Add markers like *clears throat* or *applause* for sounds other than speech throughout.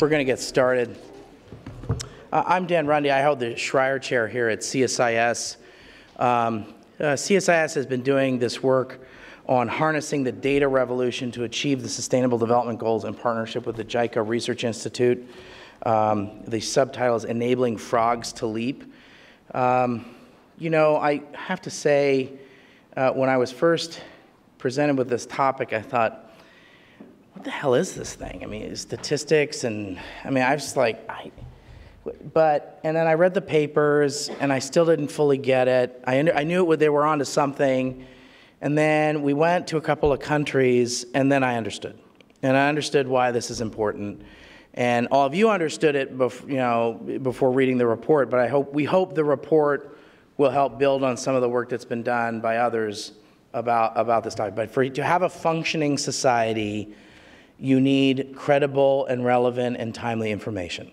We're going to get started. Uh, I'm Dan Runde. I hold the Schreyer Chair here at CSIS. Um, uh, CSIS has been doing this work on harnessing the data revolution to achieve the Sustainable Development Goals in partnership with the JICA Research Institute. Um, the subtitle is Enabling Frogs to Leap. Um, you know, I have to say, uh, when I was first presented with this topic, I thought, what the hell is this thing? I mean, statistics and, I mean, I was just like, I, but, and then I read the papers and I still didn't fully get it. I, I knew it, they were onto something. And then we went to a couple of countries and then I understood. And I understood why this is important. And all of you understood it before, you know, before reading the report, but I hope, we hope the report will help build on some of the work that's been done by others about, about this topic. But for, to have a functioning society, you need credible and relevant and timely information.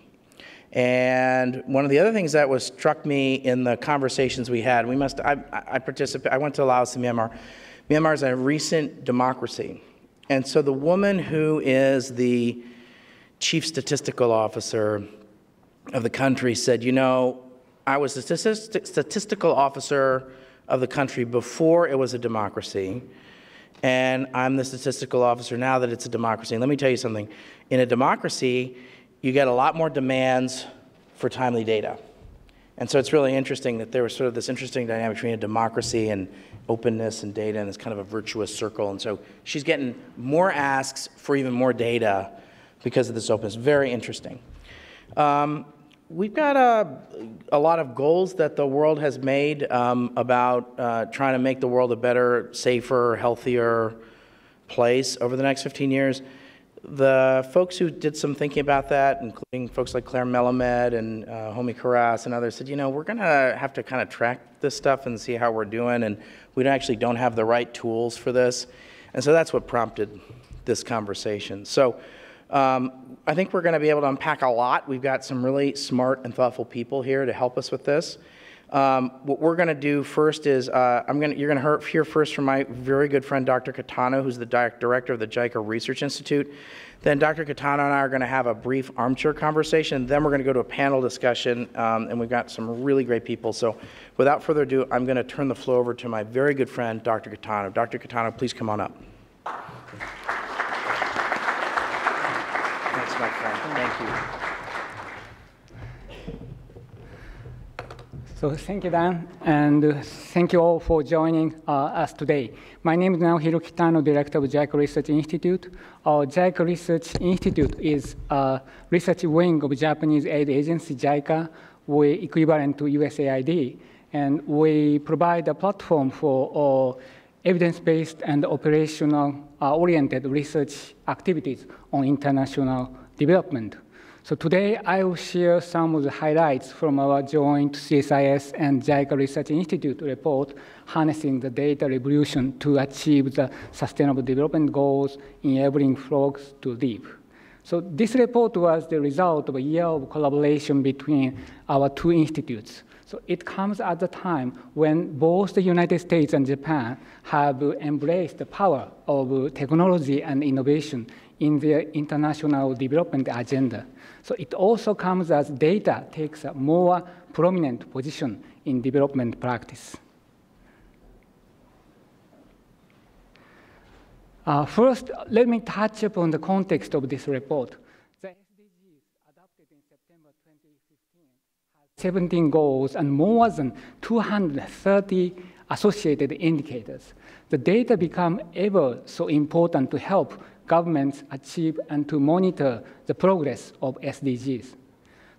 And one of the other things that was struck me in the conversations we had, we must, I, I participate, I went to Laos and Myanmar. Myanmar is a recent democracy. And so the woman who is the chief statistical officer of the country said, you know, I was the statistical officer of the country before it was a democracy and I'm the statistical officer now that it's a democracy. And let me tell you something in a democracy, you get a lot more demands for timely data. And so it's really interesting that there was sort of this interesting dynamic between a democracy and openness and data, and it's kind of a virtuous circle. And so she's getting more asks for even more data because of this openness. Very interesting. Um, We've got a, a, lot of goals that the world has made um, about uh, trying to make the world a better, safer, healthier place over the next 15 years. The folks who did some thinking about that, including folks like Claire Melamed and uh, Homi Kharas and others, said, you know, we're going to have to kind of track this stuff and see how we're doing, and we actually don't have the right tools for this. And so that's what prompted this conversation. So um, I think we're going to be able to unpack a lot. We've got some really smart and thoughtful people here to help us with this. Um, what we're going to do first is uh, I'm gonna, you're going to hear first from my very good friend Dr. Kitano, who's the director of the JICA Research Institute. Then Dr. Kitano and I are going to have a brief armchair conversation. Then we're going to go to a panel discussion, um, and we've got some really great people. So without further ado, I'm going to turn the floor over to my very good friend, Dr. Kitano. Dr. Kitano, please come on up. My friend. Thank you. So thank you, Dan, and thank you all for joining uh, us today. My name is Naohiro Kitano, Director of JICA Research Institute. Our JICA Research Institute is a research wing of Japanese aid agency, JICA, we equivalent to USAID, and we provide a platform for uh, evidence-based and operational-oriented uh, research activities on international development. So today I will share some of the highlights from our joint CSIS and JICA Research Institute report, Harnessing the Data Revolution to Achieve the Sustainable Development Goals, Enabling Frogs to Leap. So this report was the result of a year of collaboration between our two institutes. So it comes at the time when both the United States and Japan have embraced the power of technology and innovation in their international development agenda. So it also comes as data takes a more prominent position in development practice. Uh, first, let me touch upon the context of this report. The SDGs adopted in September 2015 has 17 goals and more than 230 associated indicators. The data become ever so important to help governments achieve and to monitor the progress of SDGs.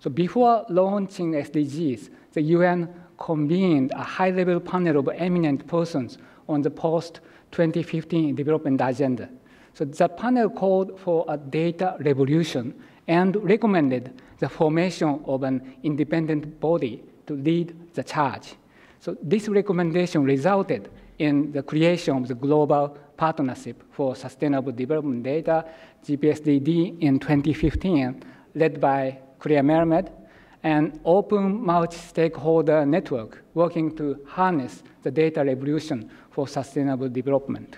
So before launching SDGs, the UN convened a high-level panel of eminent persons on the post-2015 development agenda. So the panel called for a data revolution and recommended the formation of an independent body to lead the charge. So this recommendation resulted in the creation of the Global Partnership for Sustainable Development Data, GPSDD, in 2015, led by Claire Melamed, an open multi-stakeholder network working to harness the data revolution for sustainable development.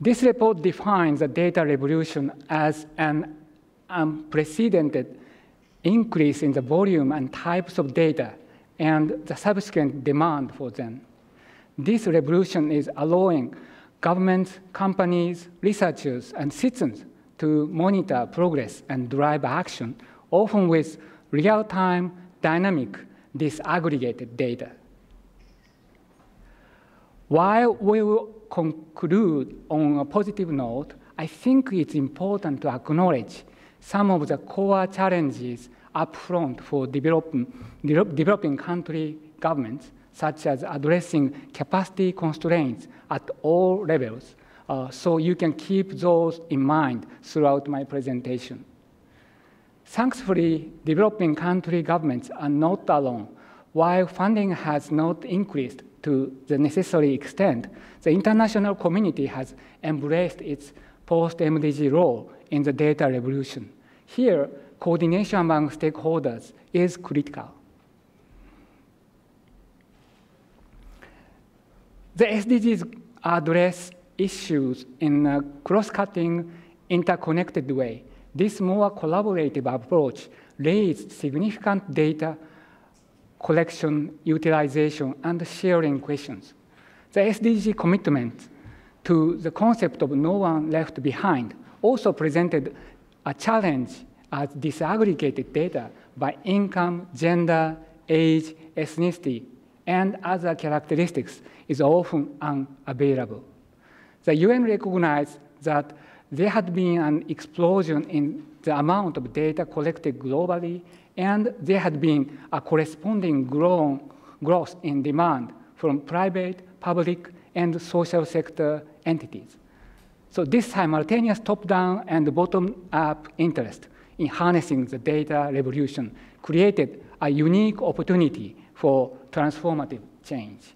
This report defines the data revolution as an unprecedented increase in the volume and types of data and the subsequent demand for them. This revolution is allowing governments, companies, researchers, and citizens to monitor progress and drive action, often with real-time, dynamic, disaggregated data. While we will conclude on a positive note, I think it's important to acknowledge some of the core challenges upfront for developing, developing country governments, such as addressing capacity constraints at all levels. Uh, so you can keep those in mind throughout my presentation. Thankfully, developing country governments are not alone. While funding has not increased to the necessary extent, the international community has embraced its post-MDG role in the data revolution. Here, coordination among stakeholders is critical. The SDGs address issues in a cross-cutting, interconnected way. This more collaborative approach raised significant data collection, utilization, and sharing questions. The SDG commitment to the concept of no one left behind also presented a challenge as disaggregated data by income, gender, age, ethnicity, and other characteristics is often unavailable. The UN recognized that there had been an explosion in the amount of data collected globally, and there had been a corresponding growth in demand from private, public, and social sector entities. So this simultaneous top-down and bottom-up interest in harnessing the data revolution created a unique opportunity for transformative change.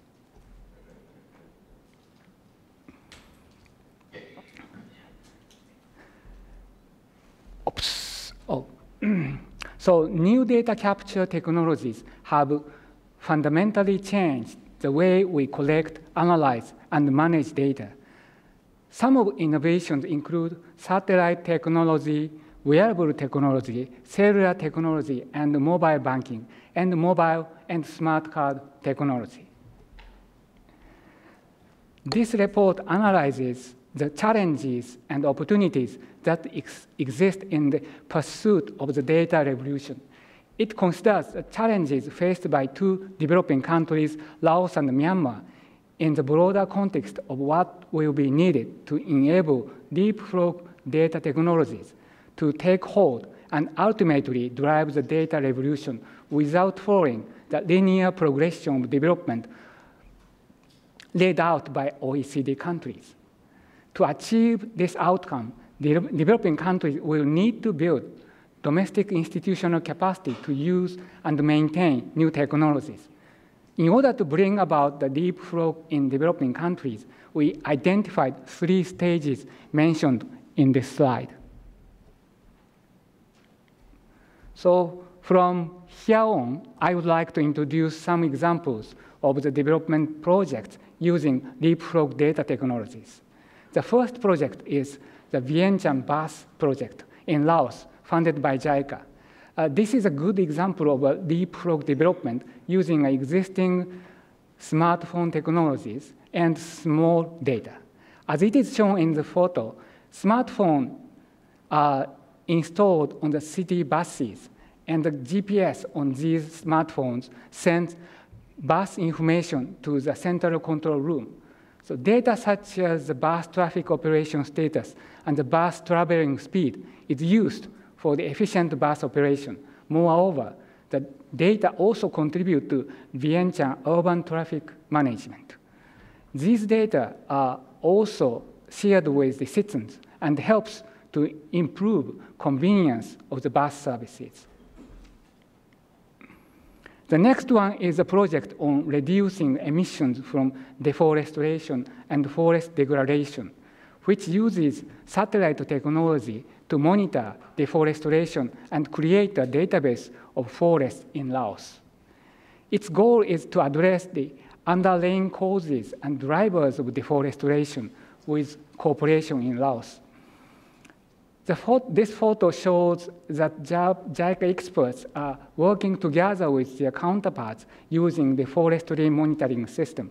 Oops. Oh. *clears throat* so new data capture technologies have fundamentally changed the way we collect, analyze, and manage data. Some of innovations include satellite technology, wearable technology, cellular technology, and mobile banking, and mobile and smart card technology. This report analyzes the challenges and opportunities that ex exist in the pursuit of the data revolution. It considers the challenges faced by two developing countries, Laos and Myanmar, in the broader context of what will be needed to enable leapfrog data technologies to take hold and ultimately drive the data revolution without following the linear progression of development laid out by OECD countries. To achieve this outcome, the developing countries will need to build domestic institutional capacity to use and maintain new technologies. In order to bring about the leapfrog in developing countries, we identified three stages mentioned in this slide. So from here on, I would like to introduce some examples of the development projects using leapfrog data technologies. The first project is the Vientiane bus project in Laos, funded by JICA. Uh, this is a good example of a leapfrog development using existing smartphone technologies and small data. As it is shown in the photo, smartphones are installed on the city buses, and the GPS on these smartphones sends bus information to the central control room. So data such as the bus traffic operation status and the bus traveling speed is used for the efficient bus operation. Moreover, the data also contribute to Vientiane urban traffic management. These data are also shared with the citizens and helps to improve convenience of the bus services. The next one is a project on reducing emissions from deforestation and forest degradation, which uses satellite technology to monitor deforestation and create a database of forests in Laos. Its goal is to address the underlying causes and drivers of deforestation with cooperation in Laos. This photo shows that JICA experts are working together with their counterparts using the forestry monitoring system.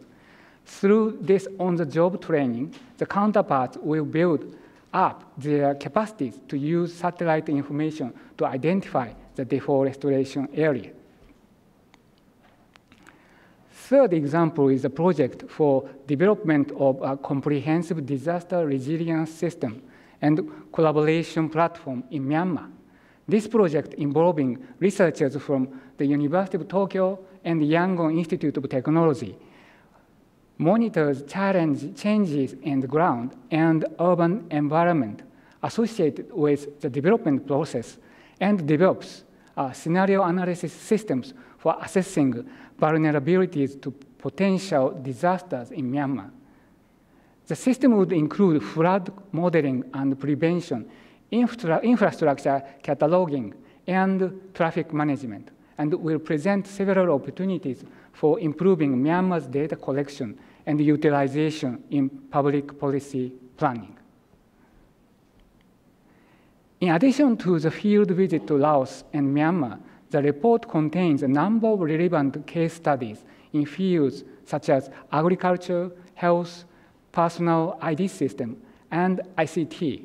Through this on-the-job training, the counterparts will build up their capacities to use satellite information to identify the deforestation area. Third example is a project for development of a comprehensive disaster resilience system and collaboration platform in Myanmar. This project involving researchers from the University of Tokyo and the Yangon Institute of Technology monitors challenge changes in the ground and urban environment associated with the development process and develops uh, scenario analysis systems for assessing vulnerabilities to potential disasters in Myanmar. The system would include flood modeling and prevention, infra infrastructure cataloging, and traffic management, and will present several opportunities for improving Myanmar's data collection and utilization in public policy planning. In addition to the field visit to Laos and Myanmar, the report contains a number of relevant case studies in fields such as agriculture, health, personal ID system, and ICT.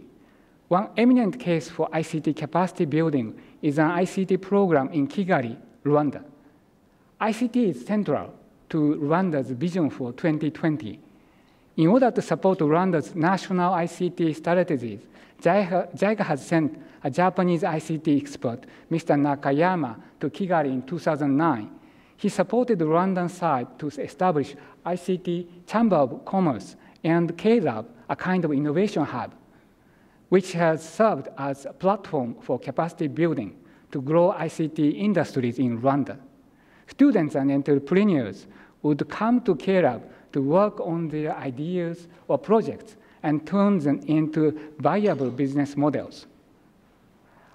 One eminent case for ICT capacity building is an ICT program in Kigali, Rwanda. ICT is central to Rwanda's vision for 2020. In order to support Rwanda's national ICT strategies, JICA, has sent a Japanese ICT expert, Mr. Nakayama, to Kigali in 2009. He supported the Rwandan side to establish ICT Chamber of Commerce and K-Lab, a kind of innovation hub, which has served as a platform for capacity building to grow ICT industries in Rwanda. Students and entrepreneurs would come to K-Lab to work on their ideas or projects and turn them into viable business models.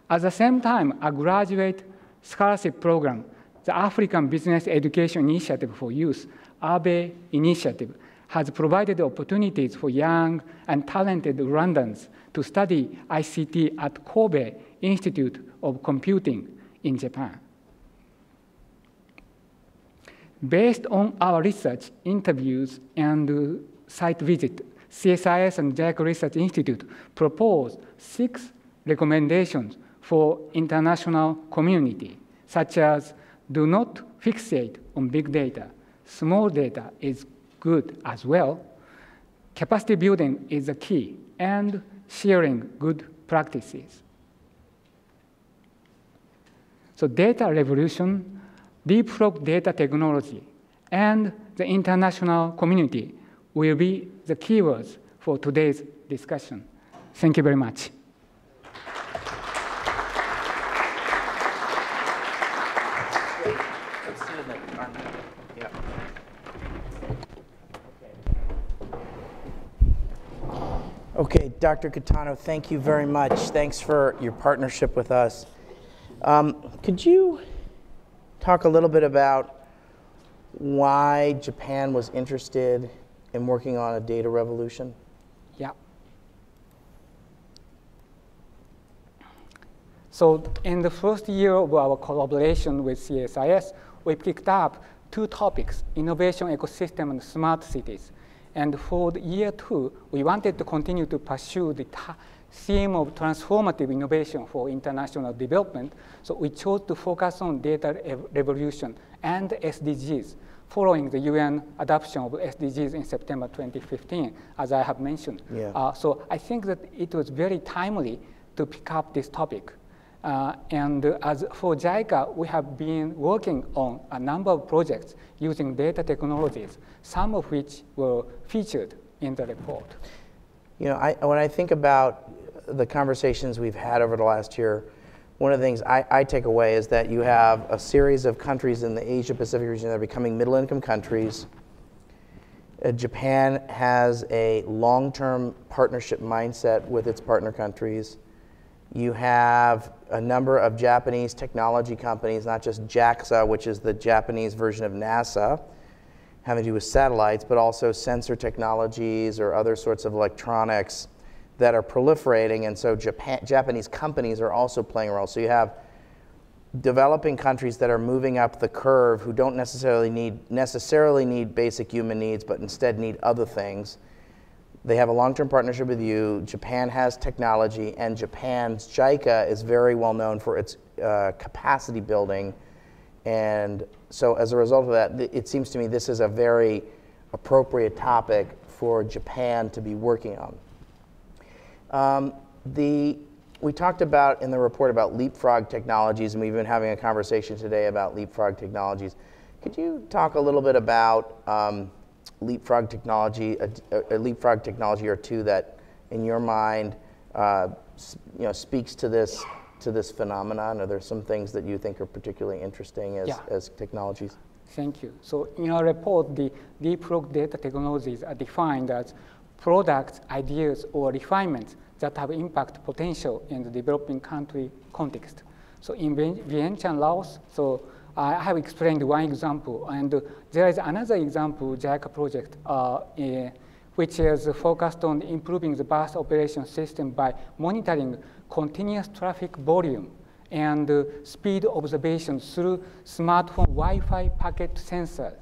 At the same time, a graduate scholarship program, the African Business Education Initiative for Youth, ABE Initiative, has provided opportunities for young and talented Rwandans to study ICT at Kobe Institute of Computing in Japan. Based on our research, interviews, and uh, site visit, CSIS and JICA Research Institute proposed six recommendations for international community, such as do not fixate on big data. Small data is good as well. Capacity building is the key, and sharing good practices. So data revolution leapfrog data technology, and the international community will be the keywords for today's discussion. Thank you very much. Okay, Dr. Kitano, thank you very much. Thanks for your partnership with us. Um, could you talk a little bit about why Japan was interested in working on a data revolution? Yeah. So in the first year of our collaboration with CSIS, we picked up two topics, innovation ecosystem and smart cities. And for the year two, we wanted to continue to pursue the theme of transformative innovation for international development, so we chose to focus on data revolution and SDGs following the UN adoption of SDGs in September 2015, as I have mentioned. Yeah. Uh, so I think that it was very timely to pick up this topic. Uh, and as for JICA, we have been working on a number of projects using data technologies, some of which were featured in the report. You know, I, when I think about the conversations we've had over the last year, one of the things I, I, take away is that you have a series of countries in the Asia Pacific region that are becoming middle income countries. Uh, Japan has a long term partnership mindset with its partner countries. You have a number of Japanese technology companies, not just JAXA, which is the Japanese version of NASA, having to do with satellites, but also sensor technologies or other sorts of electronics that are proliferating. And so Japan, Japanese companies are also playing a role. So you have developing countries that are moving up the curve who don't necessarily need, necessarily need basic human needs, but instead need other things. They have a long-term partnership with you. Japan has technology, and Japan's JICA is very well known for its uh, capacity building. And so as a result of that, it seems to me this is a very appropriate topic for Japan to be working on. Um, the, we talked about in the report about leapfrog technologies, and we've been having a conversation today about leapfrog technologies. Could you talk a little bit about um, leapfrog technology, a, a, leapfrog technology or two that, in your mind, uh, you know, speaks to this to this phenomenon? Are there some things that you think are particularly interesting as, yeah. as technologies? Thank you. So in our report, the leapfrog data technologies are defined as products, ideas, or refinements that have impact potential in the developing country context. So in Vientiane, Laos, so I have explained one example, and there is another example, JICA project, uh, which is focused on improving the bus operation system by monitoring continuous traffic volume and uh, speed observation through smartphone Wi-Fi packet sensors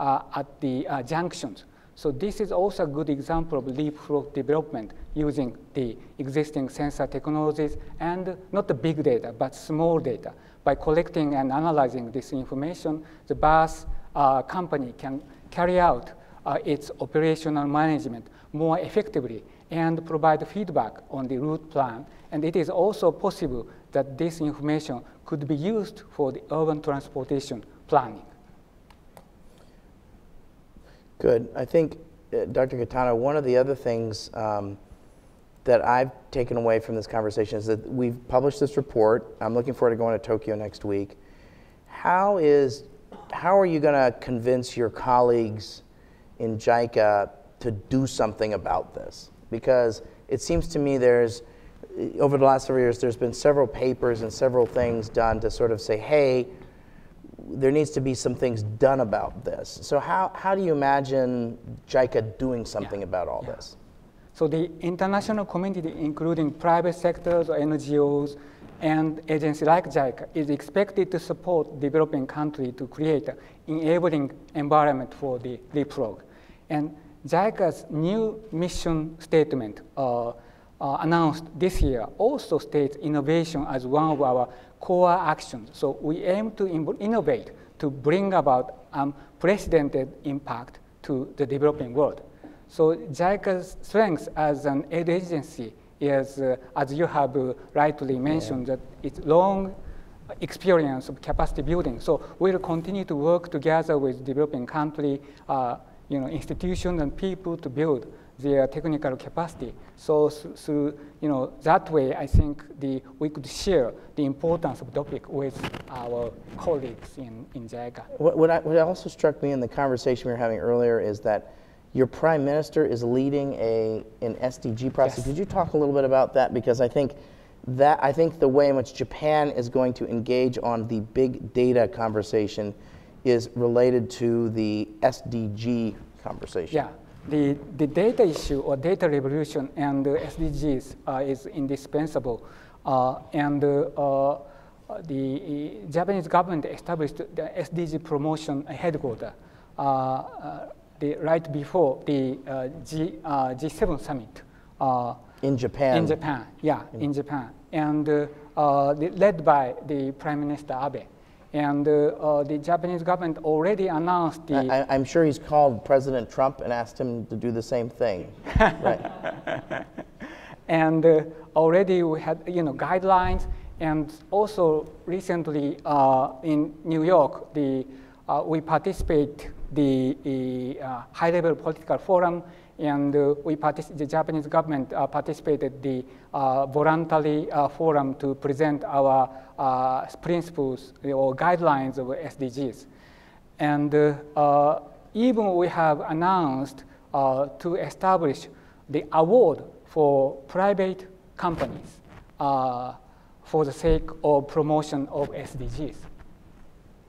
uh, at the uh, junctions. So this is also a good example of leapfrog development using the existing sensor technologies and not the big data, but small data. By collecting and analyzing this information, the bus uh, company can carry out uh, its operational management more effectively and provide feedback on the route plan. And it is also possible that this information could be used for the urban transportation planning. Good. I think, uh, Dr. Kitano, one of the other things um, that I've taken away from this conversation is that we've published this report. I'm looking forward to going to Tokyo next week. How is, how are you going to convince your colleagues in JICA to do something about this? Because it seems to me there's, over the last several years, there's been several papers and several things done to sort of say, hey, there needs to be some things done about this. So how, how do you imagine JICA doing something yeah. about all yeah. this? So the international community, including private sectors NGOs and agencies like JICA, is expected to support developing countries to create an enabling environment for the leapfrog. And JICA's new mission statement uh, uh, announced this year also states innovation as one of our core actions. So we aim to innovate to bring about unprecedented impact to the developing world. So JICA's strength as an aid agency is, uh, as you have uh, rightly mentioned, yeah. that it's long experience of capacity building. So we'll continue to work together with developing country, uh, you know, institutions and people to build their technical capacity. So, so, you know, that way, I think the, we could share the importance of topic with our colleagues in, in JICA. What, what, I, what also struck me in the conversation we were having earlier is that your prime minister is leading a, an SDG process. Yes. Could you talk a little bit about that? Because I think that I think the way in which Japan is going to engage on the big data conversation is related to the SDG conversation. Yeah, the, the data issue or data revolution and the SDGs uh, is indispensable. Uh, and uh, the Japanese government established the SDG promotion headquarters uh, uh, the, right before the uh, G, G7 summit. in Japan? In Japan, yeah, in, in Japan. And led by the Prime Minister Abe. And uh, uh, the Japanese government already announced the. I, am sure he's called President Trump and asked him to do the same thing. *laughs* right. And uh, already we had you know guidelines, and also recently uh, in New York, the uh, we participate the uh, high-level political forum and uh, we the Japanese government uh, participated the uh, voluntary uh, forum to present our uh, principles or guidelines of SDGs. And uh, even we have announced to establish the award for private companies for the sake of promotion of SDGs.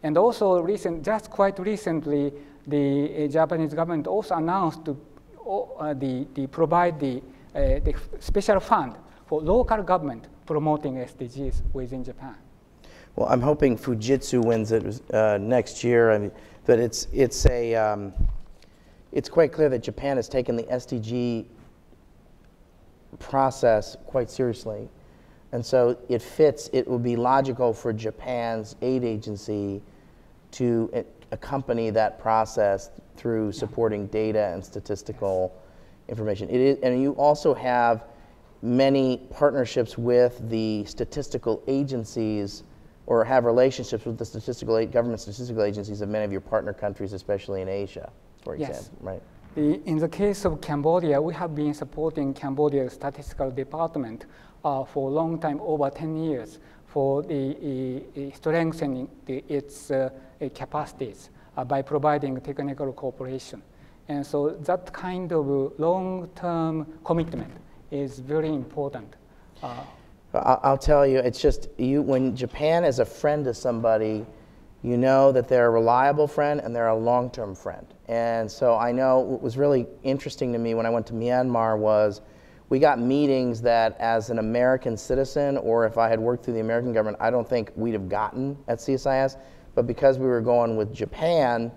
And also recent, just quite recently, the uh, Japanese government also announced to uh, the, the provide the, uh, the special fund for local government promoting SDGs within Japan. Well, I'm hoping Fujitsu wins it uh, next year. I mean, but it's it's a um, it's quite clear that Japan has taken the SDG process quite seriously, and so it fits. It would be logical for Japan's aid agency to accompany that process through supporting data and statistical information. It is, and you also have many partnerships with the statistical agencies or have relationships with the statistical government statistical agencies of many of your partner countries, especially in Asia, for yes. example, right? In the case of Cambodia, we have been supporting Cambodia's statistical department uh, for a long time, over 10 years, for the, uh, strengthening the, its uh, capacities uh, by providing technical cooperation. And so that kind of long-term commitment is very important. Uh, I'll tell you, it's just you when Japan is a friend to somebody, you know that they're a reliable friend and they're a long-term friend. And so I know what was really interesting to me when I went to Myanmar was we got meetings that as an American citizen or if I had worked through the American government, I don't think we'd have gotten at CSIS. But because we were going with Japan,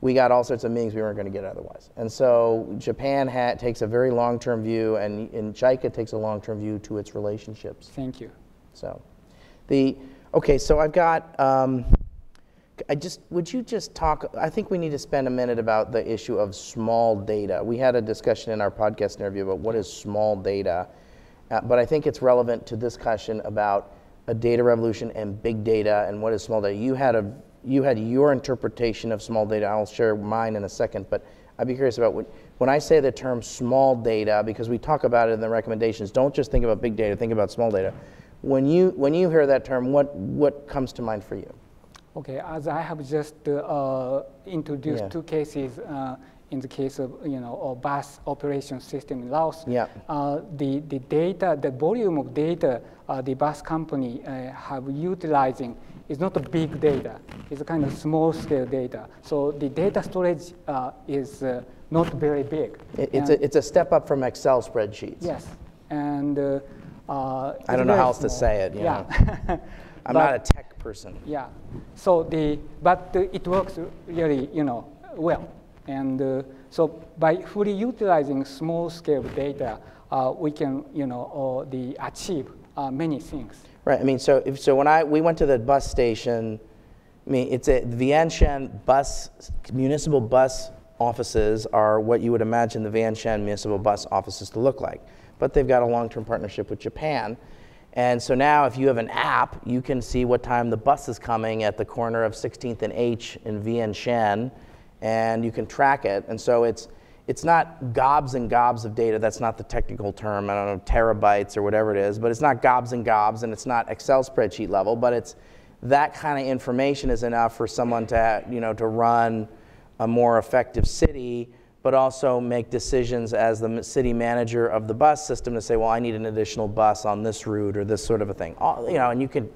we got all sorts of meetings we weren't going to get otherwise. And so Japan ha- takes a very long-term view, and, and JICA takes a long-term view to its relationships. Thank you. So, the okay. So I've got. Um, I just would you just talk? I think we need to spend a minute about the issue of small data. We had a discussion in our podcast interview about what is small data, uh, but I think it's relevant to this discussion about a data revolution and big data and what is small data. You had a you had your interpretation of small data. I'll share mine in a second, but I'd be curious about what, when I say the term small data, because we talk about it in the recommendations, don't just think about big data, think about small data. When you, when you hear that term, what, what comes to mind for you? Okay, as I have just uh, introduced Yeah. two cases, uh, in the case of you know a bus operation system in Laos, Yeah. uh, the the data, the volume of data uh, the bus company uh, have utilizing is not a big data. It's a kind of small scale data. So the data storage uh, is uh, not very big. It- It's And- a, it's a step up from Excel spreadsheets. yes, and uh, uh, I don't know how else to say it, you yeah. *laughs* I'm But- not a tech person. Yeah. So the but it works really you know well, and uh, so by fully utilizing small scale data, uh, we can you know the achieve uh, many things. Right. I mean, so if, so when I we went to the bus station, I mean, it's a Vientiane bus municipal bus offices are what you would imagine the Vientiane municipal bus offices to look like, but they've got a long-term partnership with Japan. And so now, if you have an app, you can see what time the bus is coming at the corner of 16th and H in Vientiane, and you can track it. And so it's it's not gobs and gobs of data. That's not the technical term. I don't know terabytes or whatever it is, but it's not gobs and gobs, and it's not Excel spreadsheet level. But it's that kind of information is enough for someone to you know to run a more effective city, but also make decisions as the city manager of the bus system to say, well, I need an additional bus on this route or this sort of a thing. All, you know, and you could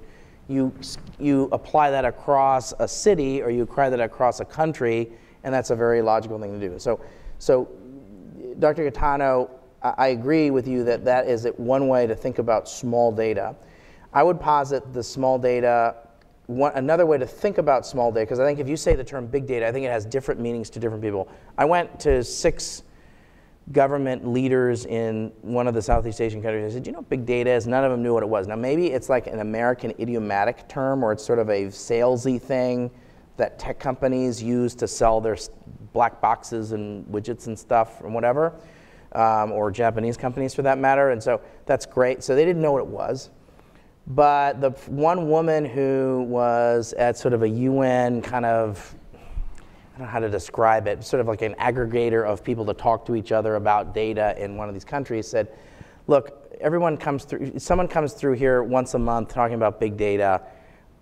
you you apply that across a city or you apply that across a country, and that's a very logical thing to do. So, so Dr. Kitano, I agree with you that that is one way to think about small data. I would posit the small data one, another way to think about small data, because I think if you say the term big data, I think it has different meanings to different people. I went to six government leaders in one of the Southeast Asian countries. I said, "Do you know what big data is?" None of them knew what it was. Now, maybe it's like an American idiomatic term, or it's sort of a salesy thing that tech companies use to sell their black boxes and widgets and stuff and whatever, um, or Japanese companies for that matter. And so that's great. So they didn't know what it was. But the one woman who was at sort of a UN kind of, I don't know how to describe it, sort of like an aggregator of people to talk to each other about data in one of these countries said, look, everyone comes through, someone comes through here once a month talking about big data.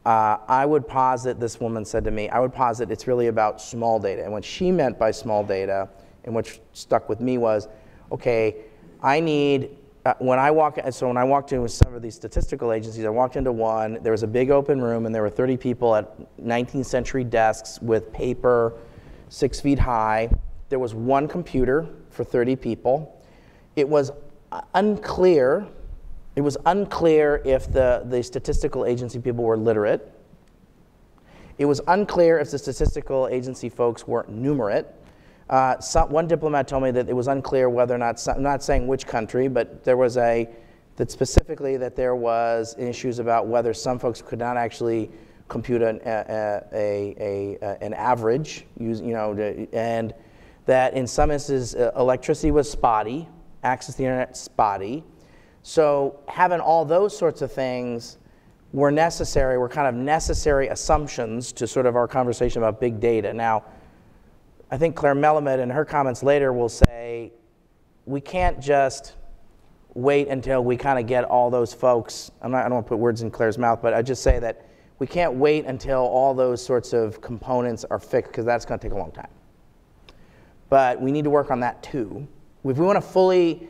Uh, I would posit, this woman said to me, I would posit it's really about small data. And what she meant by small data, and what stuck with me was, okay, I need uh, when I walk, so when I walked in with some of these statistical agencies, I walked into one. There was a big open room, and there were 30 people at 19th century desks with paper six feet high. There was one computer for 30 people. It was uh, unclear. It was unclear if the, the statistical agency people were literate. It was unclear if the statistical agency folks were numerate. Uh, some, one diplomat told me that it was unclear whether or not, not saying which country, but there was a, that specifically that there was issues about whether some folks could not actually compute an, a, a, a, an average, you know, and that in some instances uh, electricity was spotty, access to the internet spotty. So having all those sorts of things were necessary, were kind of necessary assumptions to sort of our conversation about big data. Now, I think Claire Melamed in her comments later will say, we can't just wait until we kind of get all those folks. I'm not, I don't want to put words in Claire's mouth, but I just say that we can't wait until all those sorts of components are fixed because that's going to take a long time. But we need to work on that too. If we want to fully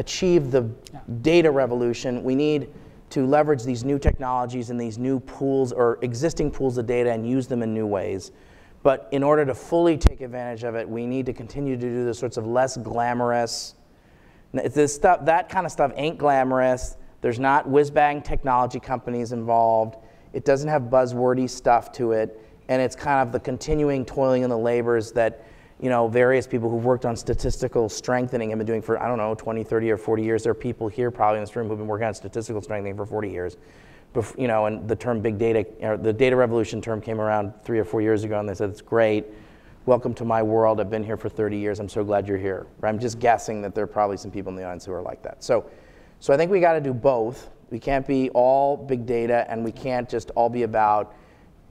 achieve the yeah. data revolution, we need to leverage these new technologies and these new pools or existing pools of data and use them in new ways. But in order to fully take advantage of it, we need to continue to do the sorts of less glamorous, this stuff, that kind of stuff ain't glamorous. There's not whiz bang technology companies involved. It doesn't have buzzwordy stuff to it. And it's kind of the continuing toiling and the labors that you know, various people who've worked on statistical strengthening have been doing for, I don't know, 20, 30, or 40 years. There are people here probably in this room who've been working on statistical strengthening for 40 years. Bef- you know, and the term big data, or the data revolution term came around three or four years ago, and they said, it's great. Welcome to my world. I've been here for 30 years. I'm so glad you're here. I'm just guessing that there are probably some people in the audience who are like that. So, so I think we got to do both. We can't be all big data, and we can't just all be about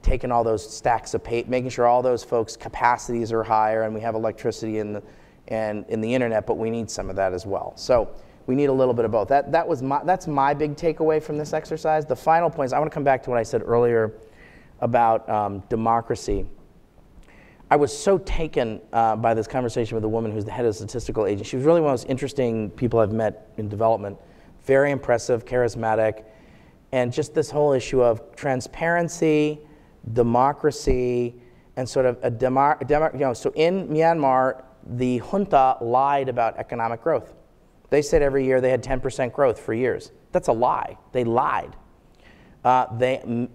taking all those stacks of paper, making sure all those folks' capacities are higher and we have electricity in the, and in the internet, but we need some of that as well. So we need a little bit of both. That, that was my, that's my big takeaway from this exercise. The final point is I want to come back to what I said earlier about um, democracy. I was so taken uh, by this conversation with a woman who's the head of the statistical agency. She was really one of the most interesting people I've met in development. Very impressive, charismatic, and just this whole issue of transparency, democracy, and sort of a demo, you know, so in Myanmar, the junta lied about economic growth. They said every year they had 10% growth for years. That's a lie. They lied. Uh, they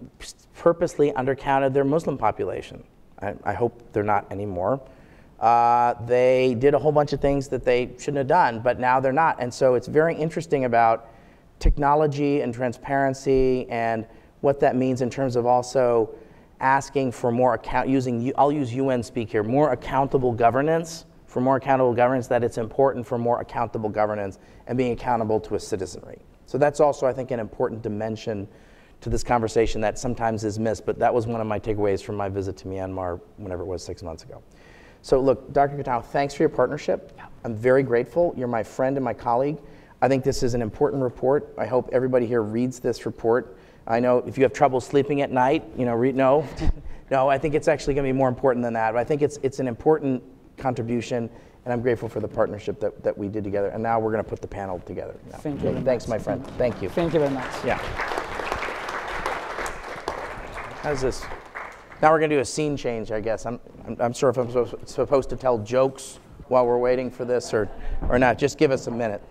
purposely undercounted their Muslim population. I, I hope they're not anymore. Uh, they did a whole bunch of things that they shouldn't have done, but now they're not. And so it's very interesting about technology and transparency and what that means in terms of also asking for more account, using, I'll use UN speak here, more accountable governance, for more accountable governance, that it's important for more accountable governance and being accountable to a citizenry. So that's also, I think, an important dimension to this conversation that sometimes is missed, but that was one of my takeaways from my visit to Myanmar, whenever it was six months ago. So look, Dr. Kitano, thanks for your partnership. Yeah. I'm very grateful. You're my friend and my colleague. I think this is an important report. I hope everybody here reads this report. I know if you have trouble sleeping at night, you know, re- no, *laughs* no, I think it's actually going to be more important than that. But I think it's, it's an important contribution, and I'm grateful for the partnership that, that we did together. And now we're going to put the panel together. Now. Thank you. Thanks, my friend. Thank you. Thank you very much. Yeah. How's this? Now we're going to do a scene change, I guess. I'm, I'm, I'm sure if I'm supposed to tell jokes while we're waiting for this or, or not. Just give us a minute.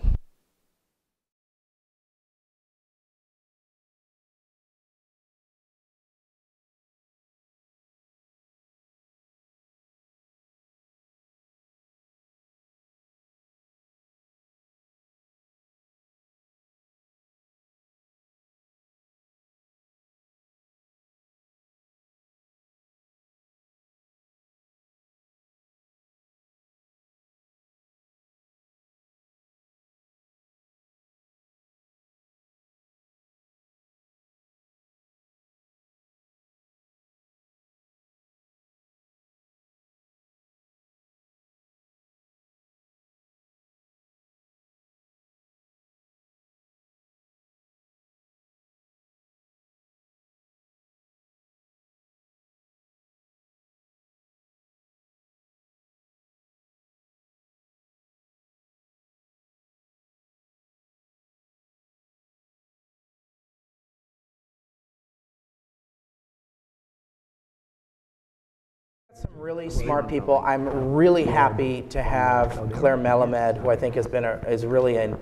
Some really smart people. I'm really happy to have Claire Melamed, who I think has been a, is really a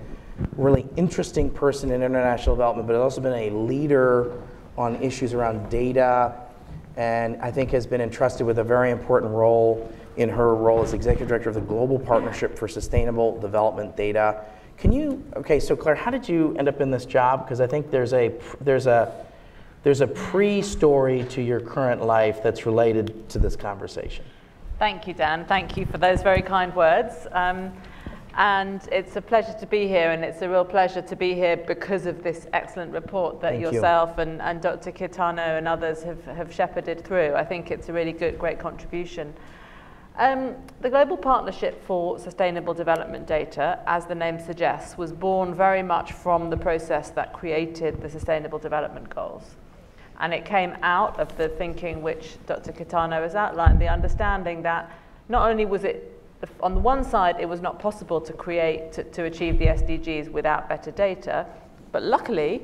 really interesting person in international development, but has also been a leader on issues around data, and I think has been entrusted with a very important role in her role as executive director of the Global Partnership for Sustainable Development Data. Can you? Okay, so Claire, how did you end up in this job? Because I think there's a there's a there's a pre-story to your current life that's related to this conversation. Thank you, Dan. Thank you for those very kind words. Um, and it's a pleasure to be here, and it's a real pleasure to be here because of this excellent report that Thank yourself you. and, and Dr. Kitano and others have, have shepherded through. I think it's a really good, great contribution. Um, the Global Partnership for Sustainable Development Data, as the name suggests, was born very much from the process that created the Sustainable Development Goals. And it came out of the thinking which Dr. Kitano has outlined, the understanding that not only was it, on the one side, it was not possible to create, to, to achieve the SDGs without better data, but luckily,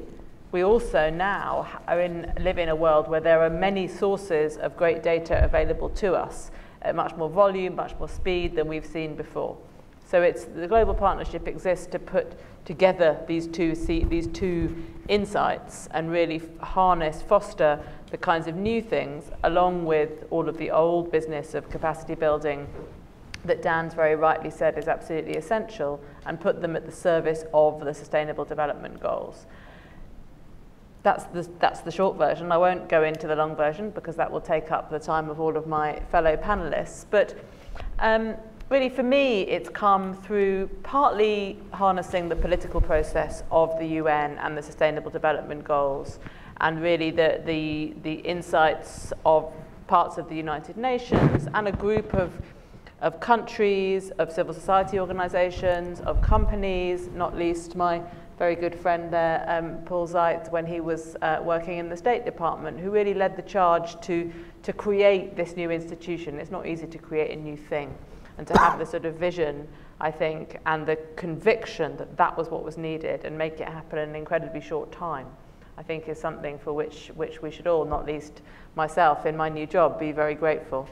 we also now in, live in a world where there are many sources of great data available to us at much more volume, much more speed than we've seen before. So it's, the global partnership exists to put together these two, these two insights and really harness, foster the kinds of new things along with all of the old business of capacity building that Dan's very rightly said is absolutely essential and put them at the service of the Sustainable Development Goals that's the, that's the short version. I won't go into the long version because that will take up the time of all of my fellow panelists. But um, really, for me, it's come through partly harnessing the political process of the UN and the Sustainable Development Goals, and really the, the, the insights of parts of the United Nations and a group of, of countries, of civil society organizations, of companies, not least my very good friend there, um, Paul Zeitz, when he was uh, working in the State Department, who really led the charge to, to create this new institution. It's not easy to create a new thing. And to have the sort of vision, I think, and the conviction that that was what was needed and make it happen in an incredibly short time, I think is something for which, which we should all, not least myself in my new job, be very grateful.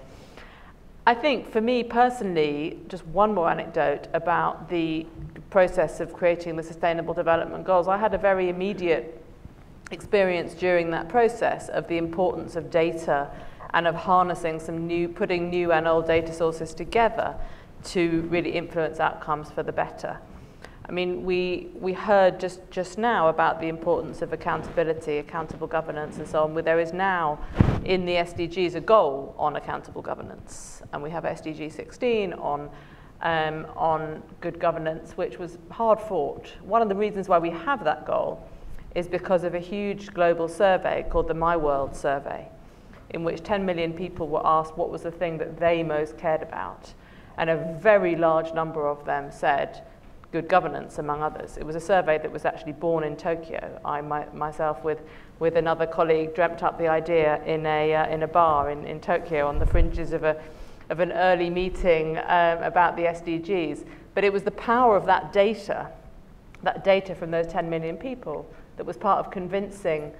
I think for me personally, just one more anecdote about the process of creating the Sustainable Development Goals. I had a very immediate experience during that process of the importance of data and of harnessing some new, putting new and old data sources together to really influence outcomes for the better. I mean, we, we heard just, just now about the importance of accountability, accountable governance, and so on. Where there is now in the SDGs a goal on accountable governance. And we have SDG 16 on, um, on good governance, which was hard fought. One of the reasons why we have that goal is because of a huge global survey called the My World Survey, in which 10 million people were asked what was the thing that they most cared about. And a very large number of them said, good governance, among others. It was a survey that was actually born in Tokyo. I my, myself, with, with another colleague, dreamt up the idea in a, uh, in a bar in, in Tokyo on the fringes of, a, of an early meeting um, about the SDGs. But it was the power of that data, that data from those 10 million people, that was part of convincing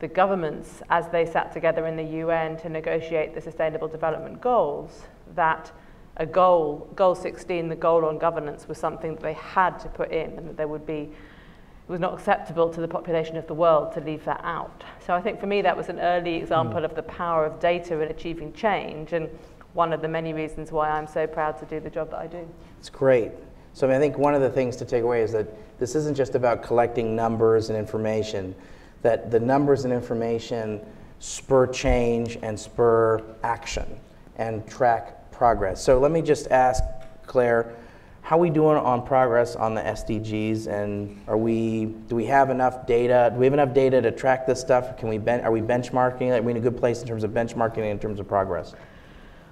the governments as they sat together in the UN to negotiate the Sustainable Development Goals that a goal, goal 16, the goal on governance, was something that they had to put in and that there would be, it was not acceptable to the population of the world to leave that out. So I think for me that was an early example mm. of the power of data in achieving change and one of the many reasons why I'm so proud to do the job that I do. It's great. So I, mean, I think one of the things to take away is that this isn't just about collecting numbers and information, that the numbers and information spur change and spur action and track progress. So let me just ask Claire, how are we doing on progress on the SDGs, and are we do we have enough data? Do we have enough data to track this stuff? Can we ben, are we benchmarking? Are we in a good place in terms of benchmarking in terms of progress?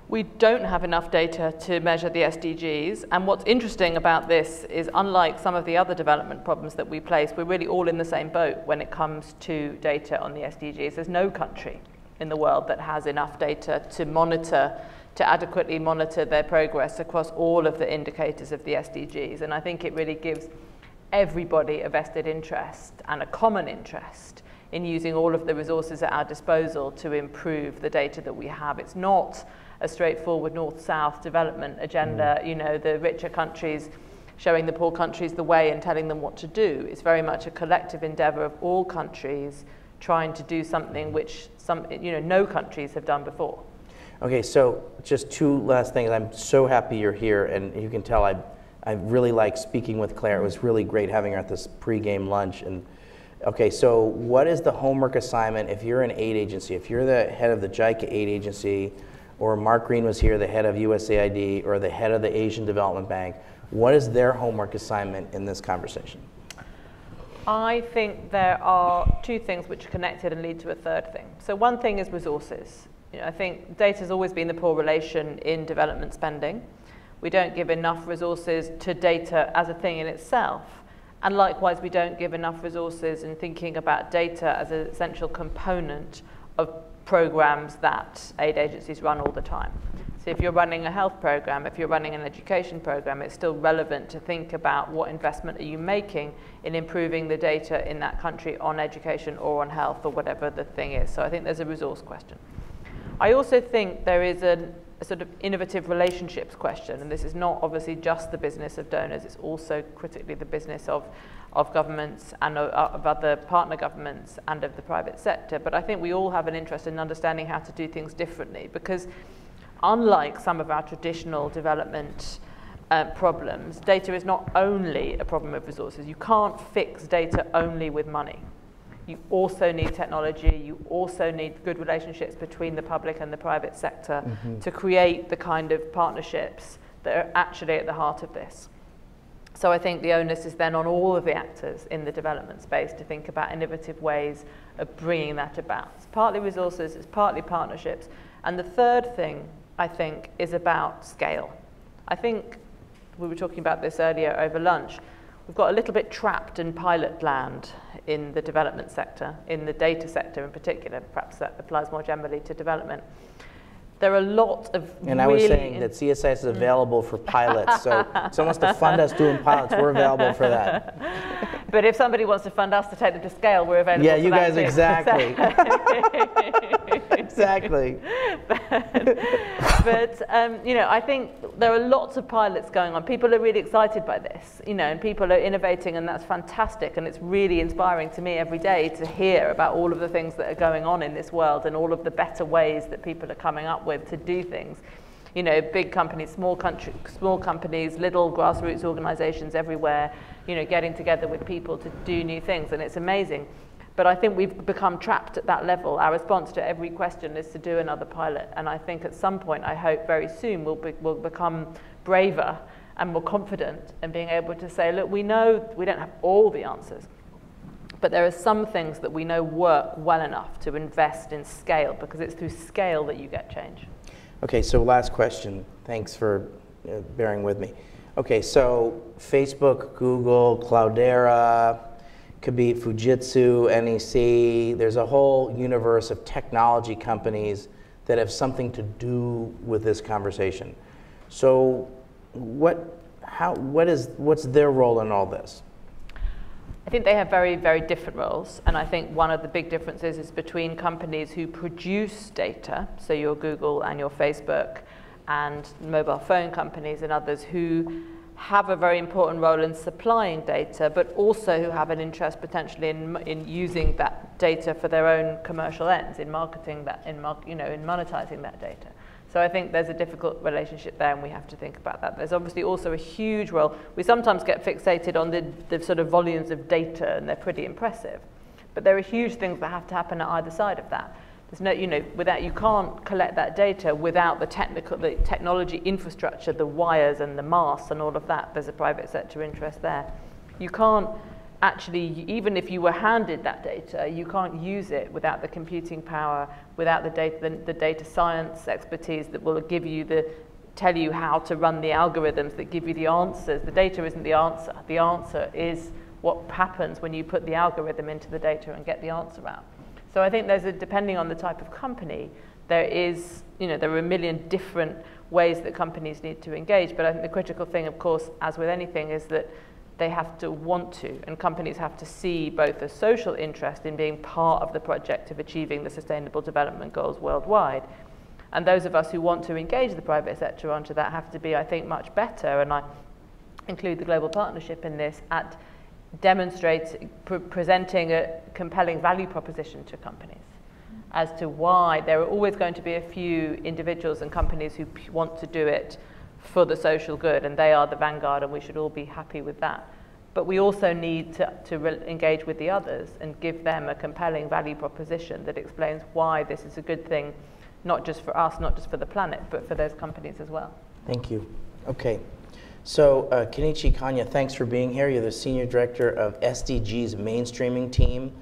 We don't have enough data to measure the SDGs, and what's interesting about this is unlike some of the other development problems that we place, we're really all in the same boat when it comes to data on the SDGs. There's no country in the world that has enough data to monitor to adequately monitor their progress across all of the indicators of the SDGs. And I think it really gives everybody a vested interest and a common interest in using all of the resources at our disposal to improve the data that we have. It's not a straightforward north-south development agenda, mm. you know, the richer countries showing the poor countries the way and telling them what to do. It's very much a collective endeavor of all countries trying to do something which some, you know, no countries have done before. Okay, so just two last things. I'm so happy you're here, and you can tell I, I really like speaking with Claire. It was really great having her at this pre-game lunch. And okay, so what is the homework assignment if you're an aid agency? If you're the head of the JICA aid agency, or Mark Green was here, the head of USAID, or the head of the Asian Development Bank, what is their homework assignment in this conversation? I think there are two things which are connected and lead to a third thing. So one thing is resources. You know, I think data has always been the poor relation in development spending. We don't give enough resources to data as a thing in itself. And likewise, we don't give enough resources in thinking about data as an essential component of programs that aid agencies run all the time. So if you're running a health program, if you're running an education program, it's still relevant to think about what investment are you making in improving the data in that country on education or on health or whatever the thing is. So I think there's a resource question. I also think there is a, a sort of innovative relationships question, and this is not obviously just the business of donors, it's also critically the business of of governments and of, of other partner governments and of the private sector. But I think we all have an interest in understanding how to do things differently because unlike some of our traditional development uh, problems, data is not only a problem of resources. You can't fix data only with money. You also need technology. You also need good relationships between the public and the private sector mm -hmm. to create the kind of partnerships that are actually at the heart of this. So I think the onus is then on all of the actors in the development space to think about innovative ways of bringing that about. It's partly resources, it's partly partnerships. And the third thing I think, is about scale. I think we were talking about this earlier over lunch. We've got a little bit trapped in pilot land in the development sector, in the data sector in particular. Perhaps that applies more generally to development. There are a lot of And I was saying that CSIS is available for pilots, so *laughs* someone wants to fund us doing pilots, we're available for that. *laughs* But if somebody wants to fund us to take them to scale, we're available yeah, you guys too. exactly. *laughs* exactly. but, but um, you know, I think there are lots of pilots going on. People are really excited by this, you know, and people are innovating, and that's fantastic. And it's really inspiring to me every day to hear about all of the things that are going on in this world and all of the better ways that people are coming up with to do things. You know, big companies, small country, small companies, little grassroots organizations everywhere, you know, getting together with people to do new things, and it's amazing. But I think we've become trapped at that level. Our response to every question is to do another pilot. And I think at some point, I hope very soon, we'll, be, we'll become braver and more confident in being able to say, look, we know we don't have all the answers. But there are some things that we know work well enough to invest in scale because it's through scale that you get change. Okay, so last question. Thanks for uh, bearing with me. Okay, so Facebook, Google, Cloudera, could be Fujitsu, NEC. There's a whole universe of technology companies that have something to do with this conversation. So, what, how, what is, what's their role in all this? I think they have very, very different roles. And I think one of the big differences is between companies who produce data, so your Google and your Facebook, and mobile phone companies and others who have a very important role in supplying data, but also who have an interest potentially in, in using that data for their own commercial ends, in marketing that, in, you know, in monetizing that data. So I think there's a difficult relationship there, and we have to think about that. There's obviously also a huge role. We sometimes get fixated on the, the sort of volumes of data, and they're pretty impressive. But there are huge things that have to happen at either side of that. There's no, you know, without you can't collect that data without the technical, the technology infrastructure, the wires and the masts and all of that. There's a private sector interest there. You can't actually, even if you were handed that data, you can't use it without the computing power, without the data, the, the data science expertise that will give you the, tell you how to run the algorithms that give you the answers. The data isn't the answer. The answer is what happens when you put the algorithm into the data and get the answer out. So I think there's a, depending on the type of company, there is, you know, there are a million different ways that companies need to engage. But I think the critical thing, of course, as with anything, is that they have to want to, and companies have to see both a social interest in being part of the project of achieving the Sustainable Development Goals worldwide. And those of us who want to engage the private sector onto that have to be, I think, much better, and I include the Global Partnership in this, at demonstrate, pre presenting a compelling value proposition to companies as to why there are always going to be a few individuals and companies who want to do it for the social good, and they are the vanguard, and we should all be happy with that. But we also need to, to engage with the others and give them a compelling value proposition that explains why this is a good thing, not just for us, not just for the planet, but for those companies as well. Thank you. Okay. So, uh, Kenichi Konya, thanks for being here. You're the Senior Director of SDG's mainstreaming team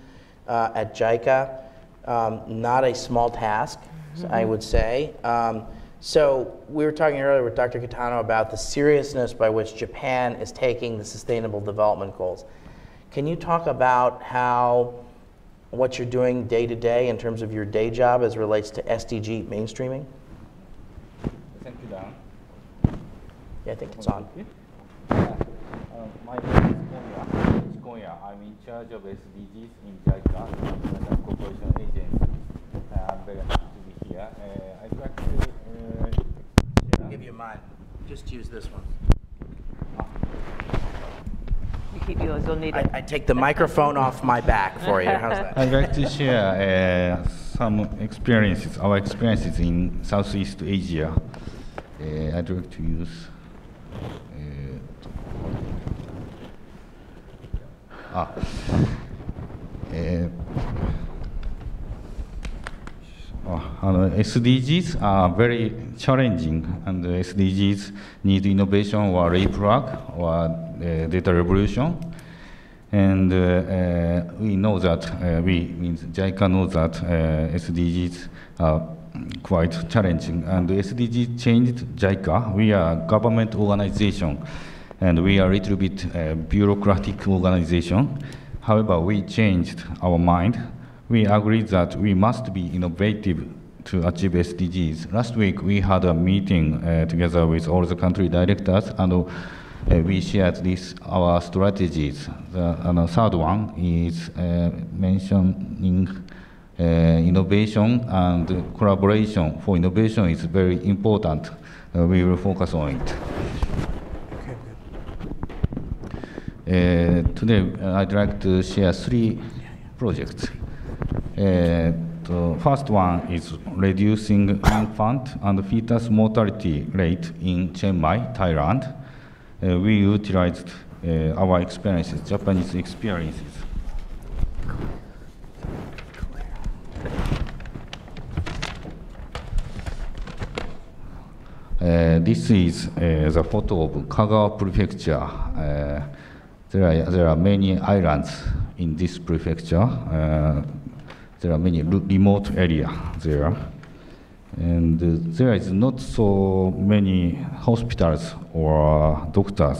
uh, at JICA. Um, not a small task, mm-hmm. I would say. Um, so, we were talking earlier with Dr. Kitano about the seriousness by which Japan is taking the Sustainable Development Goals. Can you talk about how what you're doing day to day in terms of your day job as relates to SDG mainstreaming? Thank you, Dan. Yeah, I think it's on. Uh, my name is Konya. Konya. I'm in charge of SDGs in JICA, International Cooperation Agency. Uh, I'm very happy to be here. Uh, I'd like to uh, I'll give you mine. Just use this one. You keep yours, you'll need I, it. I take the microphone off my back for you. How's that? I'd like to share uh, some experiences, our experiences in Southeast Asia. Uh, I'd like to use Ah. Eh, uh, SDGs are very challenging, and SDGs need innovation or leapfrog or uh, data revolution. And uh, uh, we know that, uh, we, means JICA knows that uh, SDGs are quite challenging. And SDG changed JICA. We are a government organization and we are a little bit uh, bureaucratic organization. However, we changed our mind. We agreed that we must be innovative to achieve SDGs. Last week, we had a meeting uh, together with all the country directors, and uh, we shared this our strategies. The third one is uh, mentioning uh, innovation and collaboration. For innovation, is very important. Uh, we will focus on it. Uh, today, uh, I'd like to share three projects. Uh, the first one is reducing infant and fetus mortality rate in Chiang Mai, Thailand. We utilized our experiences, Japanese experiences. Uh, this is uh, the photo of Kagawa Prefecture. There are, there are many islands in this prefecture. Uh, there are many remote area there. And uh, there is not so many hospitals or doctors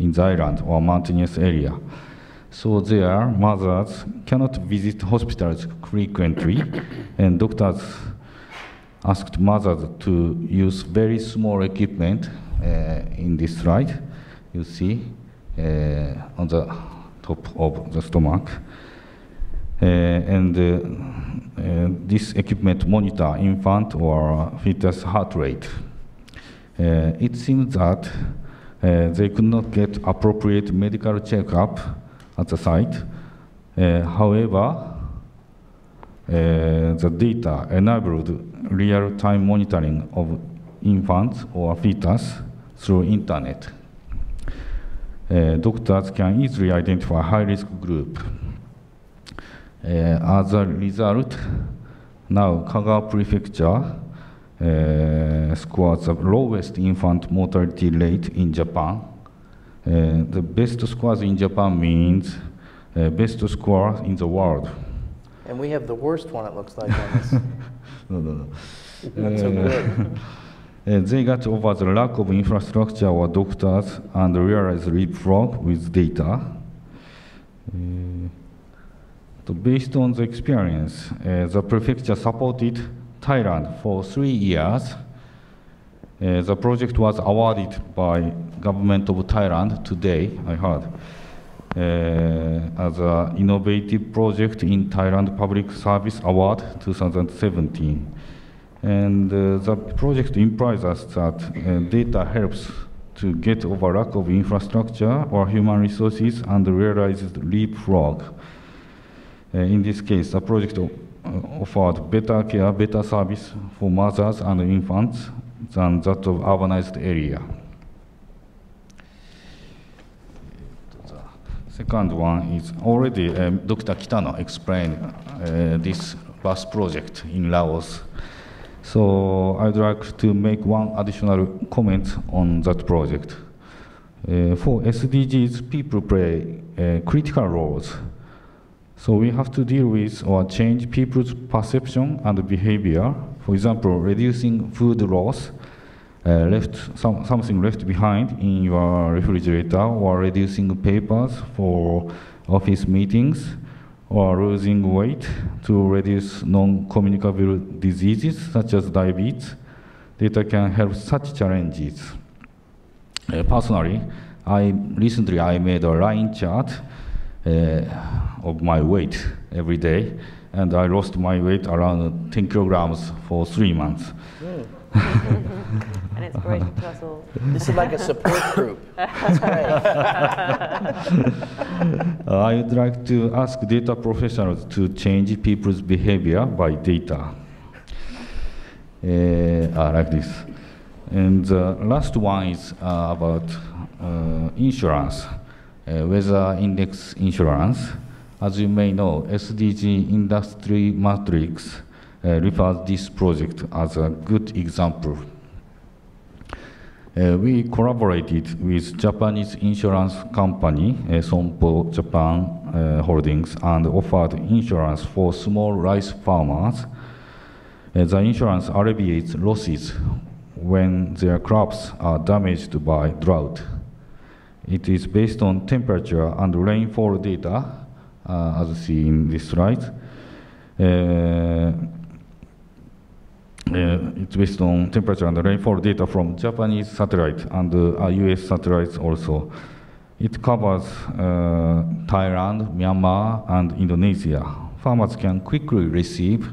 in the island or mountainous area. So there, mothers cannot visit hospitals frequently, and doctors asked mothers to use very small equipment uh, in this slide, you see. Uh, on the top of the stomach. Uh, and uh, this equipment monitor infant or fetus heart rate. it seems that they could not get appropriate medical checkup at the site. however, uh, the data enabled real-time monitoring of infants or fetus through internet uh, doctors can easily identify high-risk group. Uh, as a result, now Kagawa Prefecture uh, scores the lowest infant mortality rate in Japan. Uh, the best scores in Japan means uh, best score in the world. And we have the worst one, it looks like, on this. *laughs* no, no, no. Not so good. Uh, they got over the lack of infrastructure or doctors and realized leapfrog with data. Uh, so based on the experience, uh, the prefecture supported Thailand for three years. The project was awarded by government of Thailand today, I heard, as an innovative project in Thailand Public Service Award 2017. And uh, the project implies us that uh, data helps to get over lack of infrastructure or human resources and realizes leapfrog. Uh, in this case, the project uh, offered better care, better service for mothers and infants than that of urbanized area. Second one is already um, Dr. Kitano explained uh, this bus project in Laos. So I'd like to make one additional comment on that project. Uh, for SDGs, people play uh, critical roles. So we have to deal with or change people's perception and behavior. For example, reducing food loss, uh, left some, something left behind in your refrigerator, or reducing papers for office meetings, or losing weight to reduce non-communicable diseases such as diabetes. Data can help such challenges. Uh, personally, I recently I made a line chart uh, of my weight every day, and I lost my weight around 10 kilograms for three months. *laughs* An inspiration to us all. *laughs* This is like a support group. *laughs* That's great. Uh, I would like to ask data professionals to change people's behavior by data. Uh, ah, like this. And the last one is uh, about uh, insurance, uh, weather index insurance. As you may know, SDG Industry Matrix uh, refers this project as a good example. Uh, we collaborated with Japanese insurance company uh, Sompo Japan uh, Holdings and offered insurance for small rice farmers. Uh, the insurance alleviates losses when their crops are damaged by drought. It is based on temperature and rainfall data, uh, as seen in this slide. Uh, uh, it's based on temperature and rainfall data from Japanese satellite and uh, US satellites also. It covers uh, Thailand, Myanmar, and Indonesia. Farmers can quickly receive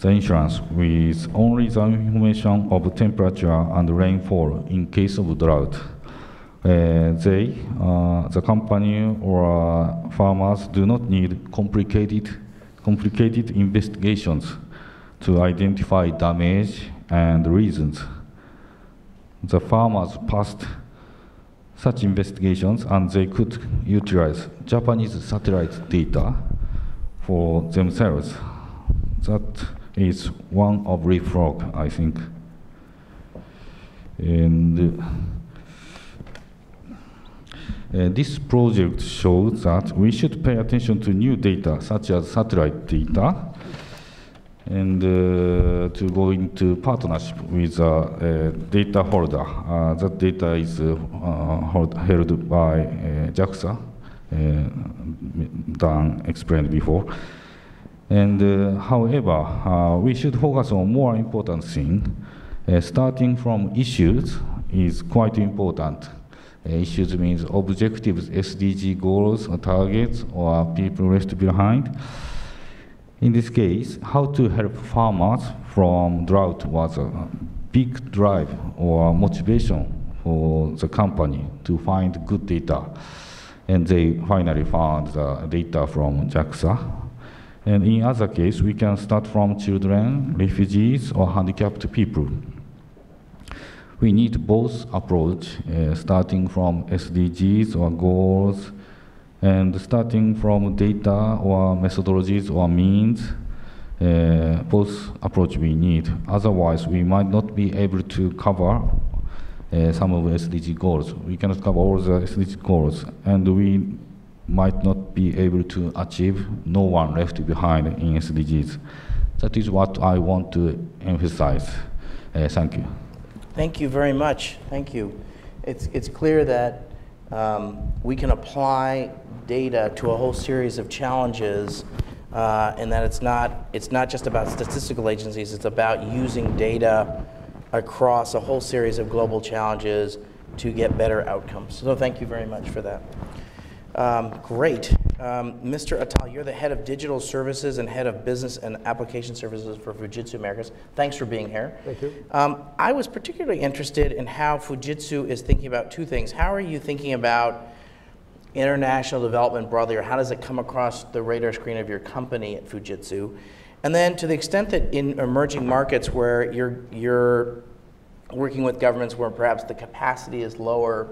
the insurance with only the information of temperature and rainfall in case of drought. Uh, they, uh, the company or uh, farmers do not need complicated, complicated investigations to identify damage and reasons. The farmers passed such investigations and they could utilize Japanese satellite data for themselves. That is one of leapfrog, I think. And uh, this project shows that we should pay attention to new data, such as satellite data, and uh, to go into partnership with a uh, data holder. Uh, that data is uh, uh, hold, held by uh, JAXA, Dan explained before. And however, we should focus on more important thing. starting from issues is quite important. issues means objectives, SDG goals or targets or people left behind. In this case, how to help farmers from drought was a big drive or motivation for the company to find good data. And they finally found the data from JAXA. And in other case, we can start from children, refugees, or handicapped people. We need both approach, uh, starting from SDGs or goals, and starting from data or methodologies or means, uh, both approach we need. Otherwise, we might not be able to cover uh, some of the SDG goals. We cannot cover all the SDG goals, and we might not be able to achieve no one left behind in SDGs. That is what I want to emphasize. Uh, thank you. Thank you very much. Thank you. It's, it's clear that um, we can apply data to a whole series of challenges uh, and that it's not, it's not just about statistical agencies, it's about using data across a whole series of global challenges to get better outcomes. So thank you very much for that. Um, great. Um, Mr. Atal, you're the head of digital services and head of business and application services for Fujitsu Americas. Thanks for being here. Thank you. Um, I was particularly interested in how Fujitsu is thinking about two things. How are you thinking about international development broadly, or how does it come across the radar screen of your company at Fujitsu? And then to the extent that in emerging markets where you're, you're working with governments where perhaps the capacity is lower,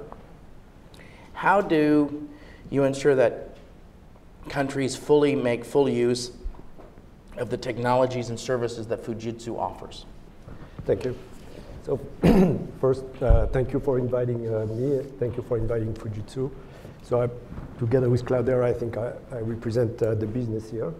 how do you ensure that countries fully make full use of the technologies and services that Fujitsu offers? Thank you. So *clears throat* first, uh, thank you for inviting uh, me. Thank you for inviting Fujitsu. So I, together with Cloudera, I think I, I represent uh, the business here.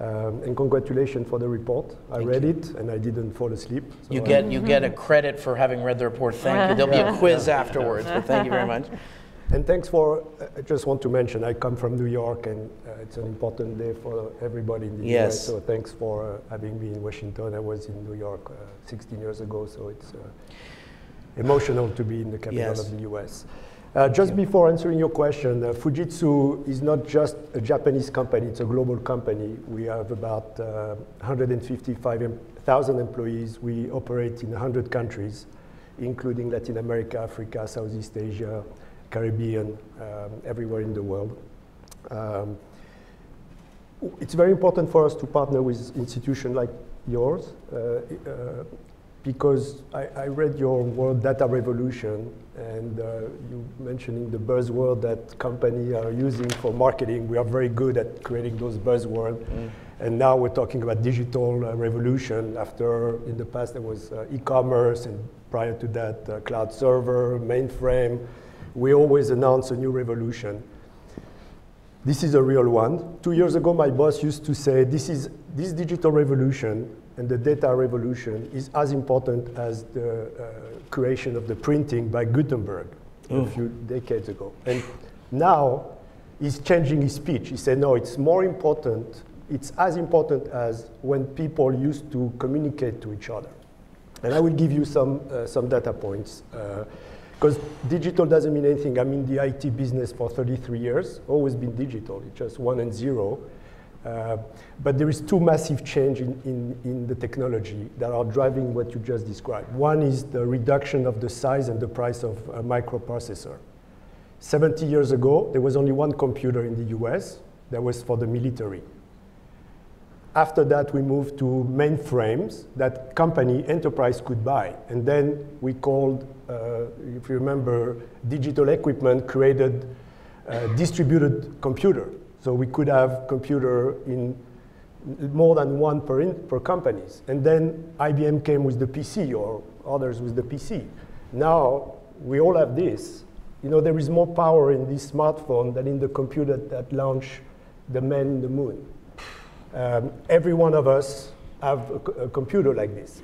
Um, and congratulations for the report. I Thank read you. it and I didn't fall asleep. so You I- get, you get a credit for having read the report. Thank you. There'll be a *laughs* quiz afterwards, but thank you very much. *laughs* And thanks for, I just want to mention, I come from New York and uh, it's an important day for everybody in the Yes. US. So thanks for uh, having me in Washington. I was in New York uh, 16 years ago, so it's uh, emotional to be in the capital Yes. of the US. Uh, just before answering your question, uh, Fujitsu is not just a Japanese company, it's a global company. We have about uh, 155,000 employees. We operate in 100 countries, including Latin America, Africa, Southeast Asia, Caribbean, um, everywhere in the world. Um, it's very important for us to partner with institutions like yours uh, uh, because I, I read your word data revolution and uh, you mentioning the buzzword that companies are using for marketing. We are very good at creating those buzzwords. And now we're talking about digital uh, revolution. After in the past there was uh, e-commerce, and prior to that, uh, cloud server, mainframe. We always announce a new revolution. This is a real one. Two years ago, my boss used to say, this, is, this digital revolution and the data revolution is as important as the uh, creation of the printing by Gutenberg a few decades ago. And now he's changing his speech. He said, no, it's more important, it's as important as when people used to communicate to each other. And I will give you some, uh, some data points. Because digital doesn't mean anything. I'm in the IT business for 33 years, always been digital, it's just one and zero. Uh, but there is two massive change in, in, in the technology that are driving what you just described. One is the reduction of the size and the price of a microprocessor. 70 years ago, there was only one computer in the US that was for the military. After that, we moved to mainframes that company enterprise could buy. And then we called, uh, if you remember, digital equipment created a distributed computer. So we could have computer in more than one per, in, per companies. And then IBM came with the PC or others with the PC. Now we all have this. You know, there is more power in this smartphone than in the computer that launched the man in the moon. Um, every one of us have a, a computer like this.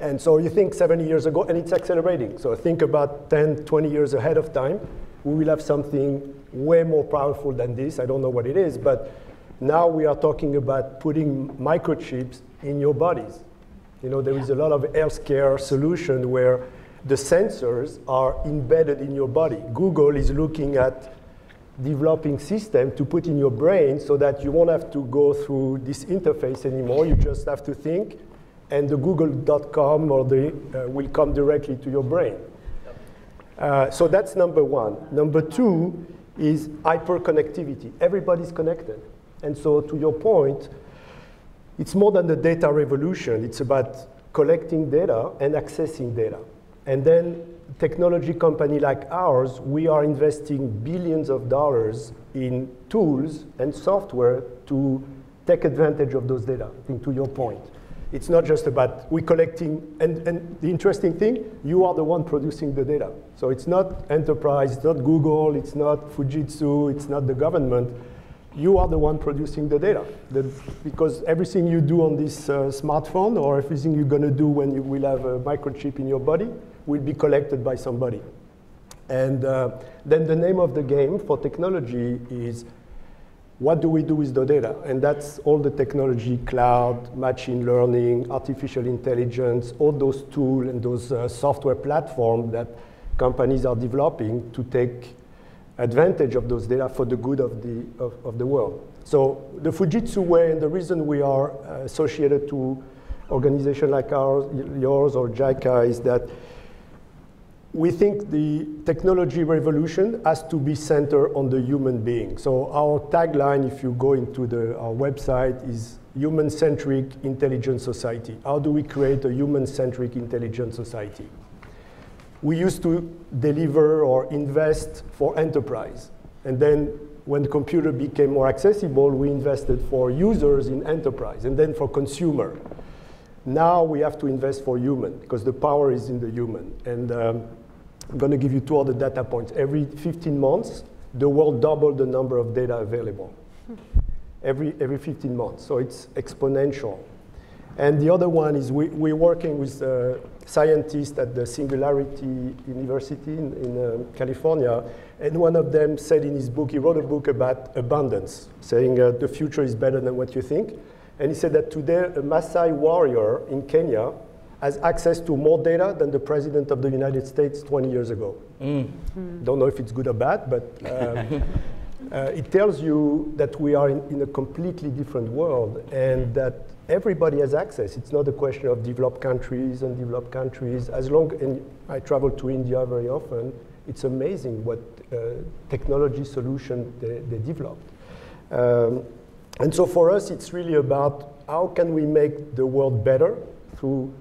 And so you think 70 years ago, and it's accelerating. So think about 10, 20 years ahead of time, we will have something way more powerful than this. I don't know what it is, but now we are talking about putting microchips in your bodies. You know, there is a lot of healthcare solution where the sensors are embedded in your body. Google is looking at developing system to put in your brain so that you won't have to go through this interface anymore. You just have to think, and the google.com or the uh, will come directly to your brain. Uh, so that's number one. Number two is hyperconnectivity. Everybody's connected. And so to your point, it's more than the data revolution. It's about collecting data and accessing data. And then technology company like ours, we are investing billions of dollars in tools and software to take advantage of those data, I think to your point. It's not just about we collecting, and, and the interesting thing, you are the one producing the data. So it's not enterprise, it's not Google, it's not Fujitsu, it's not the government. You are the one producing the data. The, because everything you do on this uh, smartphone or everything you're to do when you will have a microchip in your body will be collected by somebody. And uh, then the name of the game for technology is what do we do with the data? And that's all the technology, cloud, machine learning, artificial intelligence, all those tools and those uh, software platforms that companies are developing to take advantage of those data for the good of the, of, of the world. So the Fujitsu way, and the reason we are uh, associated to organizations like ours, yours or JICA, is that we think the technology revolution has to be centered on the human being. So our tagline, if you go into the, our website, is human-centric intelligent society. How do we create a human-centric intelligent society? We used to deliver or invest for enterprise. And then when the computer became more accessible, we invested for users in enterprise and then for consumer. Now we have to invest for human because the power is in the human. And um, I'm going to give you two other data points. Every 15 months, the world doubled the number of data available. Every, every 15 months. So it's exponential. And the other one is we, we're working with uh, scientists at the Singularity University in, in uh, California. And one of them said in his book, he wrote a book about abundance, saying uh, the future is better than what you think. And he said that today, a Maasai warrior in Kenya has access to more data than the president of the United States 20 years ago. Mm. Don't know if it's good or bad, but um, *laughs* uh, it tells you that we are in, in, a completely different world and that everybody has access. It's not a question of developed countries and developed countries. As long, and I travel to India very often, it's amazing what uh, technology solution they, they developed. Um, and so for us, it's really about how can we make the world better through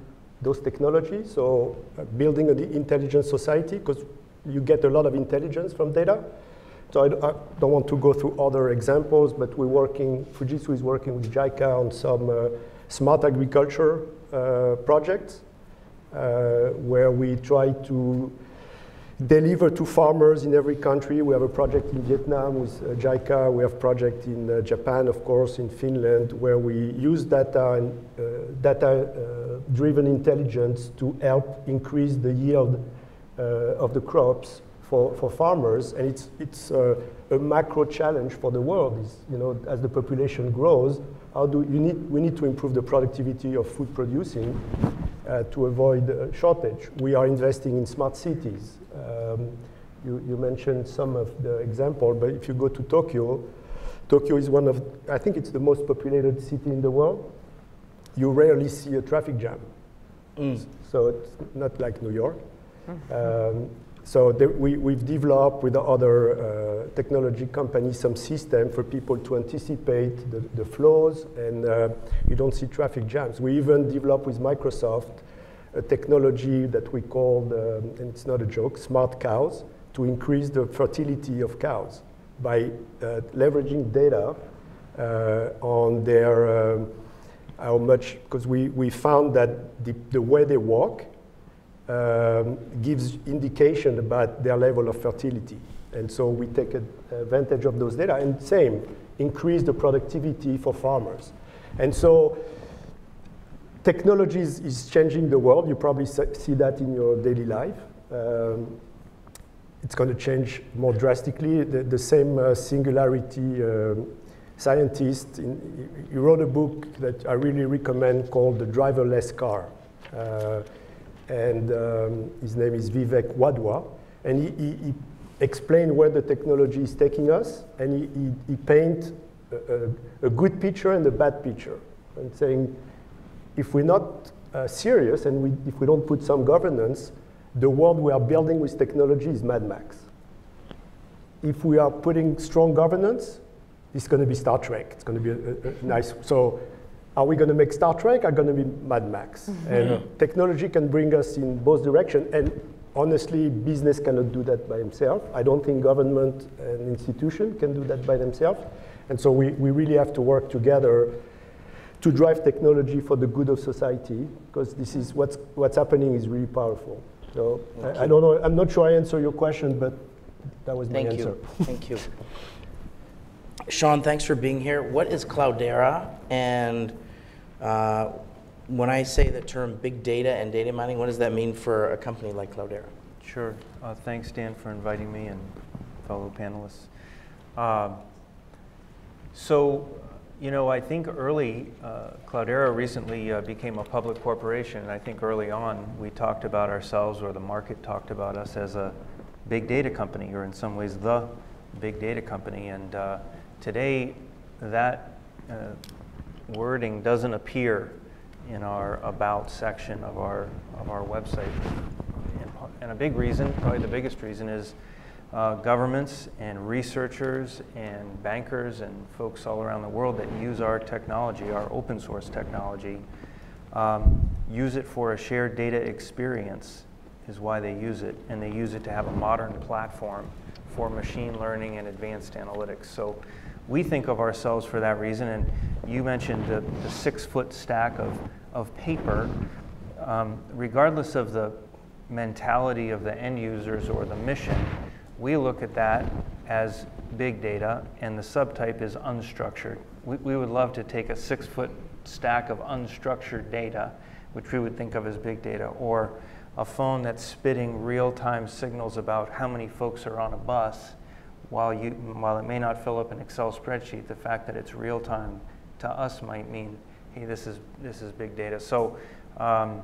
those technologies. So uh, building an intelligent society, because you get a lot of intelligence from data. So I, I, don't want to go through other examples, but we're working, Fujitsu is working with JICA on some uh, smart agriculture uh, projects uh, where we try to deliver to farmers in every country. We have a project in Vietnam with uh, JICA. We have project in uh, Japan, of course, in Finland, where we use data and uh, data-driven uh, intelligence to help increase the yield uh, of the crops for, for farmers. And it's, it's uh, a macro challenge for the world. You know, as the population grows, how do you need, we need to improve the productivity of food producing to avoid shortage. We are investing in smart cities. Um, you, you, mentioned some of the example, but if you go to Tokyo, Tokyo is one of, I think it's the most populated city in the world. You rarely see a traffic jam. Mm. So it's not like New York. Mm-hmm. Um, so we, we've developed with other uh, technology companies some system for people to anticipate the, the flows and uh, you don't see traffic jams. We even developed with Microsoft a technology that we called, um, and it's not a joke, smart cows, to increase the fertility of cows by uh, leveraging data uh, on their, um, how much, because we, we found that the, the way they walk um, gives indication about their level of fertility. And so we take advantage of those data and same, increase the productivity for farmers. And so technology is, is, changing the world. You probably see that in your daily life. Um, it's going to change more drastically. The, the same uh, singularity uh, scientist, in, he wrote a book that I really recommend called The Driverless Car. Uh, and um, his name is Vivek Wadhwa. And he, he, he, explained where the technology is taking us, and he, he, he paints a, a, a good picture and a bad picture, and saying, if we're not uh, serious and we, if we don't put some governance, the world we are building with technology is Mad Max. If we are putting strong governance, it's going to be Star Trek. It's going to be a, a nice. So, are we going to make Star Trek? Are going to be Mad Max? Mm-hmm. And yeah. technology can bring us in both directions. And honestly, business cannot do that by himself. I don't think government and institution can do that by themselves. And so we, we really have to work together to drive technology for the good of society, because this is what's, what's happening is really powerful. So I, I, don't know, I'm not sure I answer your question, but that was Thank my answer. You. Thank you. Sean, thanks for being here. What is Cloudera? And uh, when I say the term big data and data mining, what does that mean for a company like Cloudera? Sure. Uh, thanks, Dan, for inviting me and fellow panelists. Uh, so You know, I think early, uh, Cloudera recently uh, became a public corporation, and I think early on we talked about ourselves, or the market talked about us as a big data company, or in some ways the big data company. And uh, today, that wording doesn't appear in our about section of our of our website. And, and a big reason, probably the biggest reason, is uh, governments and researchers and bankers and folks all around the world that use our technology, our open source technology, um, use it for a shared data experience is why they use it. And they use it to have a modern platform for machine learning and advanced analytics. So we think of ourselves for that reason. And you mentioned the, the six foot stack of, of paper. Um, regardless of the mentality of the end users or the mission, we look at that as big data, and the subtype is unstructured. We, we would love to take a six foot stack of unstructured data, which we would think of as big data, or a phone that's spitting real time signals about how many folks are on a bus. While, you, while it may not fill up an Excel spreadsheet, the fact that it's real time to us might mean, hey, this is, this is big data. So um,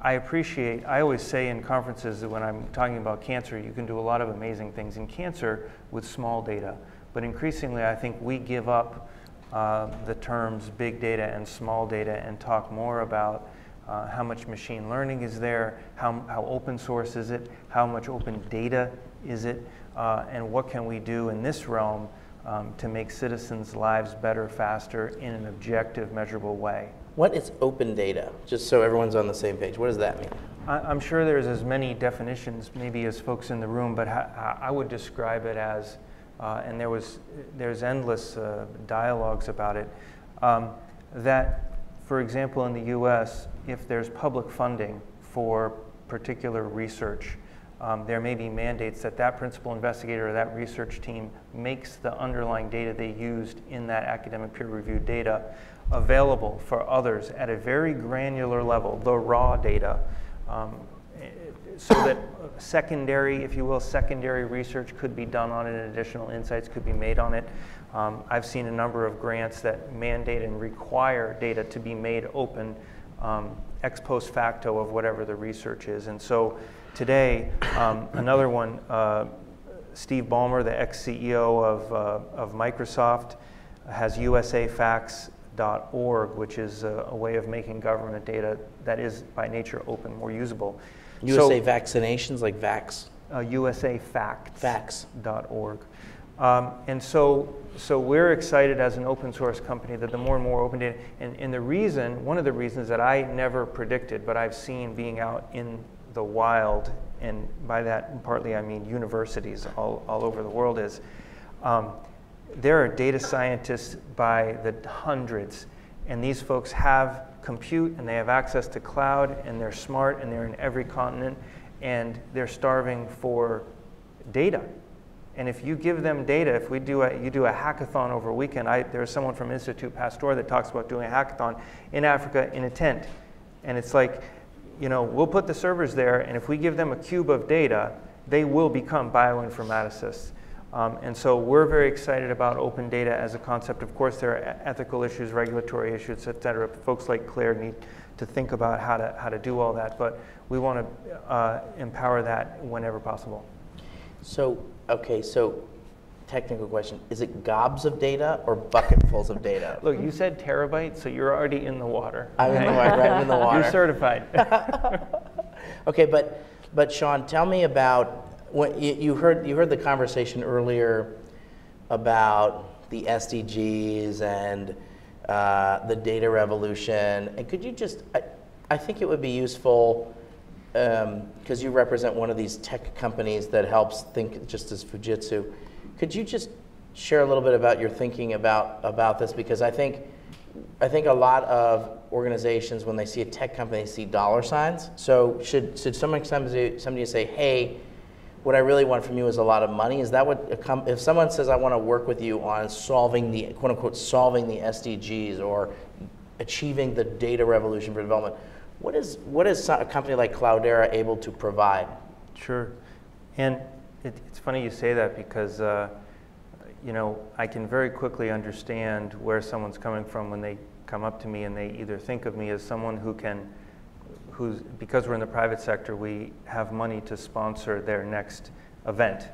I appreciate, I always say in conferences that when I'm talking about cancer, you can do a lot of amazing things in cancer with small data. But increasingly, I think we give up uh, the terms big data and small data and talk more about uh, how much machine learning is there, how, how open source is it, how much open data is it, uh, and what can we do in this realm um, to make citizens' lives better, faster, in an objective, measurable way. What is open data? Just so everyone's on the same page. What does that mean? I- I'm sure there's as many definitions, maybe as folks in the room, but ha- I would describe it as, uh, and there was, there's endless uh, dialogues about it, um, that, for example, in the U.S., if there's public funding for particular research, um, there may be mandates that that principal investigator or that research team makes the underlying data they used in that academic peer-reviewed data available for others at a very granular level, the raw data, um, so that secondary, if you will, secondary research could be done on it and additional insights could be made on it. Um, I've seen a number of grants that mandate and require data to be made open um, ex post facto of whatever the research is. And so today, um, another one, uh, Steve Ballmer, the ex CEO of, uh, of Microsoft, has USAFacts org, which is a, a, way of making government data that is by nature open, more usable. USA so, vaccinations, like Vax? Uh, USA Facts. Facts.org. Um, and so, so we're excited as an open source company that the more and more open data, and, and the reason, one of the reasons that I never predicted, but I've seen being out in the wild, and by that partly I mean universities all, all over the world, is um, there are data scientists by the hundreds, and these folks have compute and they have access to cloud and they're smart and they're in every continent and they're starving for data. And if you give them data, if we do a, you do a hackathon over a weekend, I, there's someone from Institut Pasteur that talks about doing a hackathon in Africa in a tent. And it's like, you know, we'll put the servers there, and if we give them a cube of data, they will become bioinformaticists. Um, and so we're very excited about open data as a concept. Of course, there are ethical issues, regulatory issues, et cetera. Folks like Claire need to think about how to, how to do all that, but we want to uh, empower that whenever possible. So, okay, so technical question. Is it gobs of data or bucketfuls of data? Look, you said terabytes, so you're already in the water. I'm in the water, right in the water. *laughs* You're certified. *laughs* okay, but, but Sean, tell me about when you, you, heard, you heard the conversation earlier about the SDGs and uh, the data revolution. And could you just, I, I think it would be useful because um, you represent one of these tech companies that helps think just as Fujitsu. Could you just share a little bit about your thinking about, about this? Because I think, I think a lot of organizations, when they see a tech company, they see dollar signs. So should, should somebody, somebody, somebody say, hey, what I really want from you is a lot of money. Is that what, if someone says, I want to work with you on solving the, quote unquote, solving the SDGs or achieving the data revolution for development, what is, what is a company like Cloudera able to provide? Sure. And it, it's funny you say that because, uh, you know, I can very quickly understand where someone's coming from when they come up to me and they either think of me as someone who can, who's, because we're in the private sector, we have money to sponsor their next event.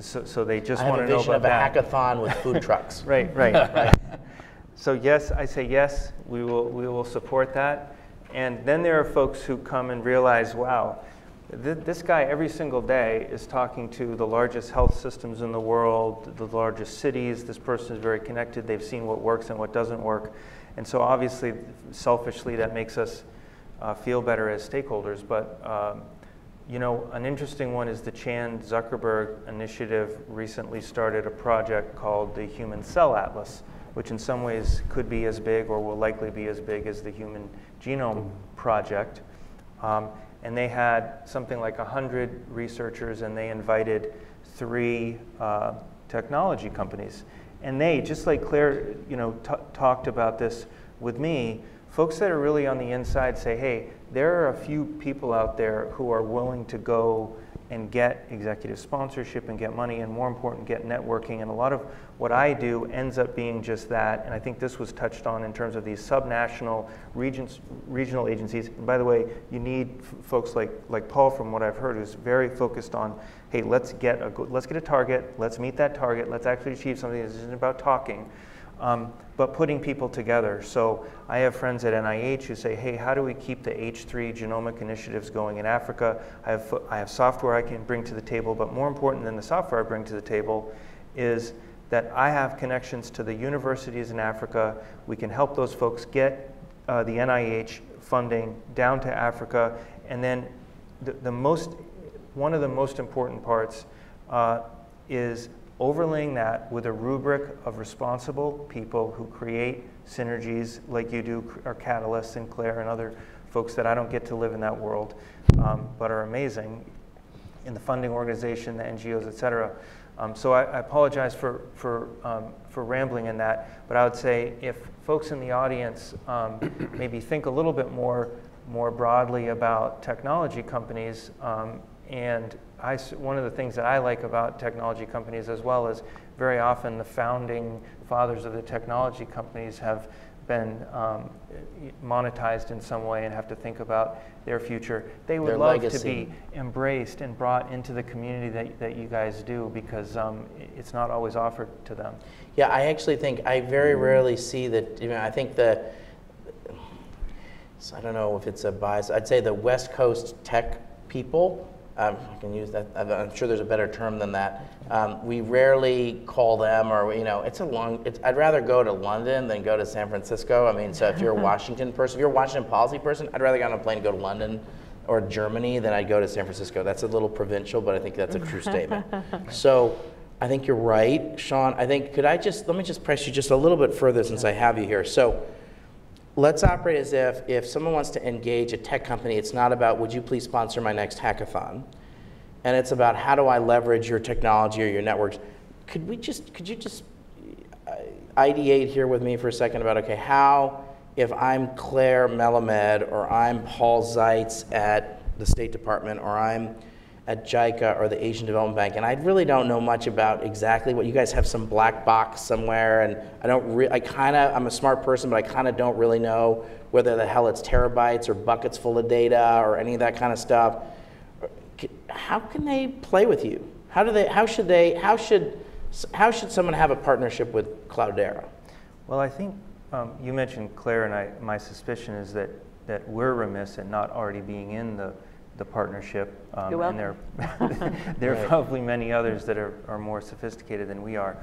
So, so they just I have want a to know vision about of a that. hackathon with food *laughs* trucks. Right, right, *laughs* right. So yes, I say yes, we will, we will support that. And then there are folks who come and realize, wow, this guy every single day is talking to the largest health systems in the world, the largest cities. This person is very connected. They've seen what works and what doesn't work. And so obviously, selfishly, that makes us uh, feel better as stakeholders. But um, you know, an interesting one is the Chan Zuckerberg Initiative recently started a project called the Human Cell Atlas, which in some ways could be as big or will likely be as big as the Human Genome Project. Um, and they had something like 100 researchers and they invited three uh, technology companies. And they, just like Claire, you know, talked about this with me, folks that are really on the inside say, hey, there are a few people out there who are willing to go and get executive sponsorship and get money, and more important, get networking. And a lot of what I do ends up being just that. And I think this was touched on in terms of these subnational regions, regional agencies. And by the way, you need folks like, like Paul, from what I've heard, who's very focused on, hey, let's get a let's get a target, let's meet that target, let's actually achieve something. This isn't about talking. Um, but putting people together. So I have friends at NIH who say, hey, how do we keep the H3 genomic initiatives going in Africa? I have, I have software I can bring to the table, but more important than the software I bring to the table is that I have connections to the universities in Africa. We can help those folks get uh, the NIH funding down to Africa. And then the, the most, one of the most important parts uh, is overlaying that with a rubric of responsible people who create synergies like you do, or Catalyst and Claire and other folks that I don't get to live in that world, um, but are amazing in the funding organization, the NGOs, et cetera. Um, so I, I, apologize for, for, um, for rambling in that, but I would say if folks in the audience um, *coughs* maybe think a little bit more, more broadly about technology companies um, and I, one of the things that I like about technology companies as well is very often the founding fathers of the technology companies have been um, monetized in some way and have to think about their future. They would Their love legacy. to be embraced and brought into the community that, that you guys do because um, it's not always offered to them. Yeah, I actually think I very rarely see that. You know, I think the so I don't know if it's a bias. I'd say the West Coast tech people. Um, I can use that. I'm sure there's a better term than that. Um, we rarely call them, or you know, it's a long. It's, I'd rather go to London than go to San Francisco. I mean, so if you're a *laughs* Washington person, if you're a Washington policy person, I'd rather get on a plane and go to London or Germany than I'd go to San Francisco. That's a little provincial, but I think that's a true statement. *laughs* So I think you're right, Sean. I think could I just let me just press you just a little bit further since I have you here. So let's operate as if if someone wants to engage a tech company, it's not about would you please sponsor my next hackathon, and it's about how do I leverage your technology or your networks. Could we just could you just uh, ideate here with me for a second about okay how if I'm Claire Melamed or I'm Paul Zeitz at the State Department or I'm at JICA or the Asian Development Bank, and I really don't know much about exactly what you guys have some black box somewhere, and I don't. Re- I kind of. I'm a smart person, but I kind of don't really know whether the hell it's terabytes or buckets full of data or any of that kind of stuff. How can they play with you? How do they? How should they? How should? How should someone have a partnership with Cloudera? Well, I think um, you mentioned Claire, and I, my suspicion is that, that we're remiss in not already being in the, the partnership. Um, You're And there, *laughs* there are Right. probably many others that are, are more sophisticated than we are.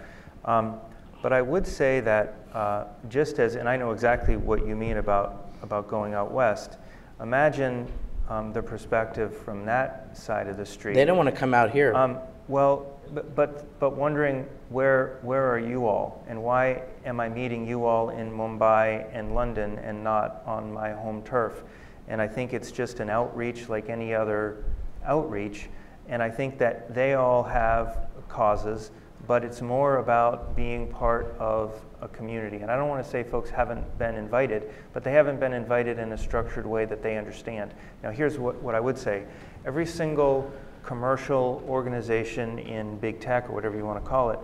Um, but I would say that uh, just as, and I know exactly what you mean about, about going out west, imagine um, the perspective from that side of the street. They don't want to come out here. Um, well, but, but, but wondering where, where are you all and why am I meeting you all in Mumbai and London and not on my home turf? And I think it's just an outreach like any other outreach. And I think that they all have causes, but it's more about being part of a community. And I don't want to say folks haven't been invited, but they haven't been invited in a structured way that they understand. Now, here's what, what I would say every single commercial organization in big tech or whatever you want to call it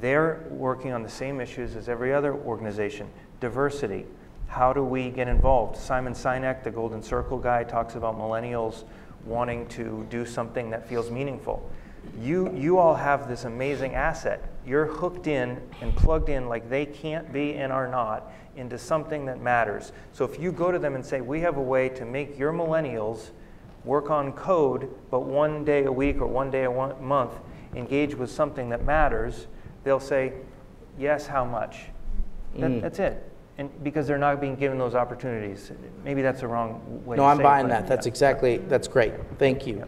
They're working on the same issues as every other organization diversity. How do we get involved? Simon Sinek, the Golden Circle guy, talks about millennials wanting to do something that feels meaningful. You, you all have this amazing asset. You're hooked in and plugged in like they can't be and are not into something that matters. So if you go to them and say, We have a way to make your millennials work on code, but one day a week or one day a one month engage with something that matters, they'll say, Yes, how much? That, Mm. That's it. And because they're not being given those opportunities. Maybe that's the wrong way No, to I'm say it, buying that. That's exactly, that's great. Thank you.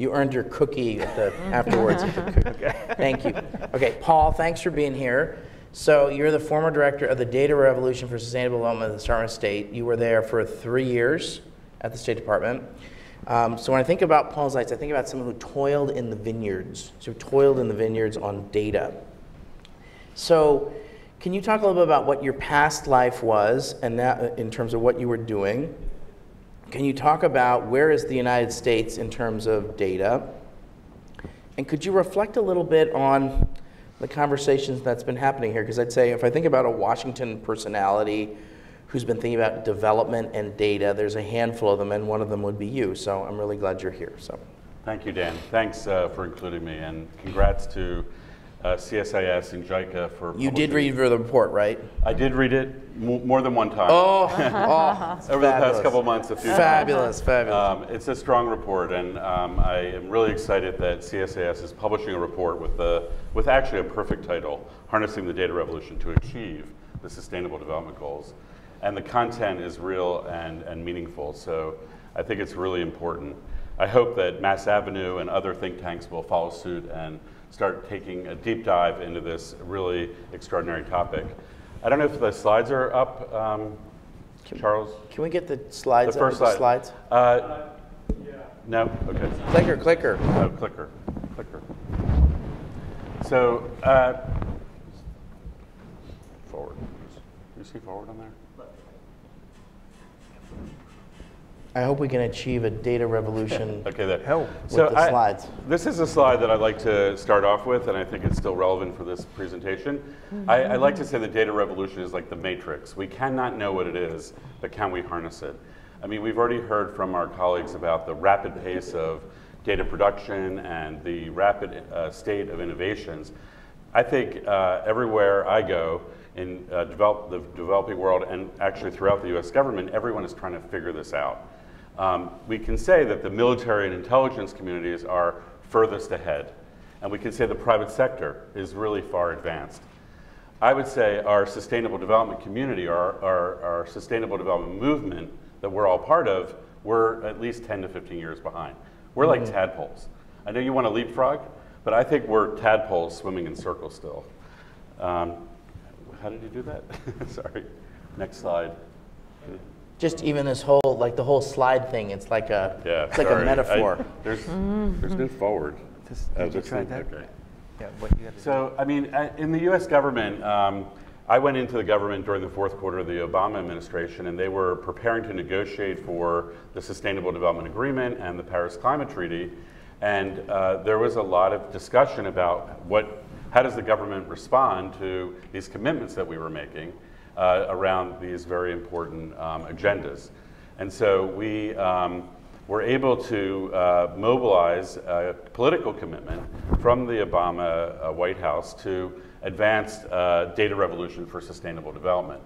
You earned your cookie at the, *laughs* afterwards. *laughs* Thank you. Okay, Paul, thanks for being here. So you're the former director of the Data Revolution for Sustainable Development at the Department of State. You were there for three years at the State Department. Um, so when I think about Paul Zeitz, I think about someone who toiled in the vineyards, so toiled in the vineyards on data. So, can you talk a little bit about what your past life was, and now in terms of what you were doing? Can you talk about where is the United States in terms of data? And could you reflect a little bit on the conversations that's been happening here? Because I'd say if I think about a Washington personality who's been thinking about development and data, there's a handful of them, and one of them would be you. So I'm really glad you're here. So. Thank you, Dan. Thanks uh, for including me, and congrats to uh, CSIS and JICA for. You did read the report, right? I did read it mo- more than one time. Oh, *laughs* oh Over the past couple months, a few Fabulous, fabulous. Um, it's a strong report, and um, I am really excited that CSIS is publishing a report with, the, with actually a perfect title Harnessing the Data Revolution to Achieve the Sustainable Development Goals. And the content is real and, and meaningful, so I think it's really important. I hope that Mass Avenue and other think tanks will follow suit and start taking a deep dive into this really extraordinary topic. I don't know if the slides are up, um, Charles? Can we get the slides The first with the slides? Uh, No? Okay. Clicker, clicker. Oh, clicker, clicker. So, uh, forward. You see forward on there? I hope we can achieve a data revolution. *laughs* Okay, there. Help. So With the I- slides. This is a slide that I'd like to start off with, and I think it's still relevant for this presentation. I, I like to say the data revolution is like the matrix. We cannot know what it is, but can we harness it? I mean, we've already heard from our colleagues about the rapid pace of data production and the rapid uh, state of innovations. I think uh, everywhere I go in uh, develop, the developing world and actually throughout the US government, everyone is trying to figure this out. Um, we can say that the military and intelligence communities are furthest ahead, and we can say the private sector is really far advanced. I would say our sustainable development community, our, our, our sustainable development movement that we're all part of, we're at least 10 to 15 years behind. We're like tadpoles. I know you want to leapfrog, but I think we're tadpoles swimming in circles still. Um, how did you do that? *laughs* Sorry. Next slide. Just even this whole, like the whole slide thing, it's like a, Yeah, it's like sorry. a metaphor. I, *laughs* there's, there's no forward. This- Oh, did you this try that? Okay. Yeah, what you got to So, I mean, uh, in the US government, um, I went into the government during the fourth quarter of the Obama administration, and they were preparing to negotiate for the Sustainable Development Agreement and the Paris Climate Treaty. And uh, there was a lot of discussion about what, how does the government respond to these commitments that we were making uh, around these very important um, agendas. And so we um, were able to uh, mobilize a political commitment from the Obama uh, White House to advance uh, data revolution for sustainable development.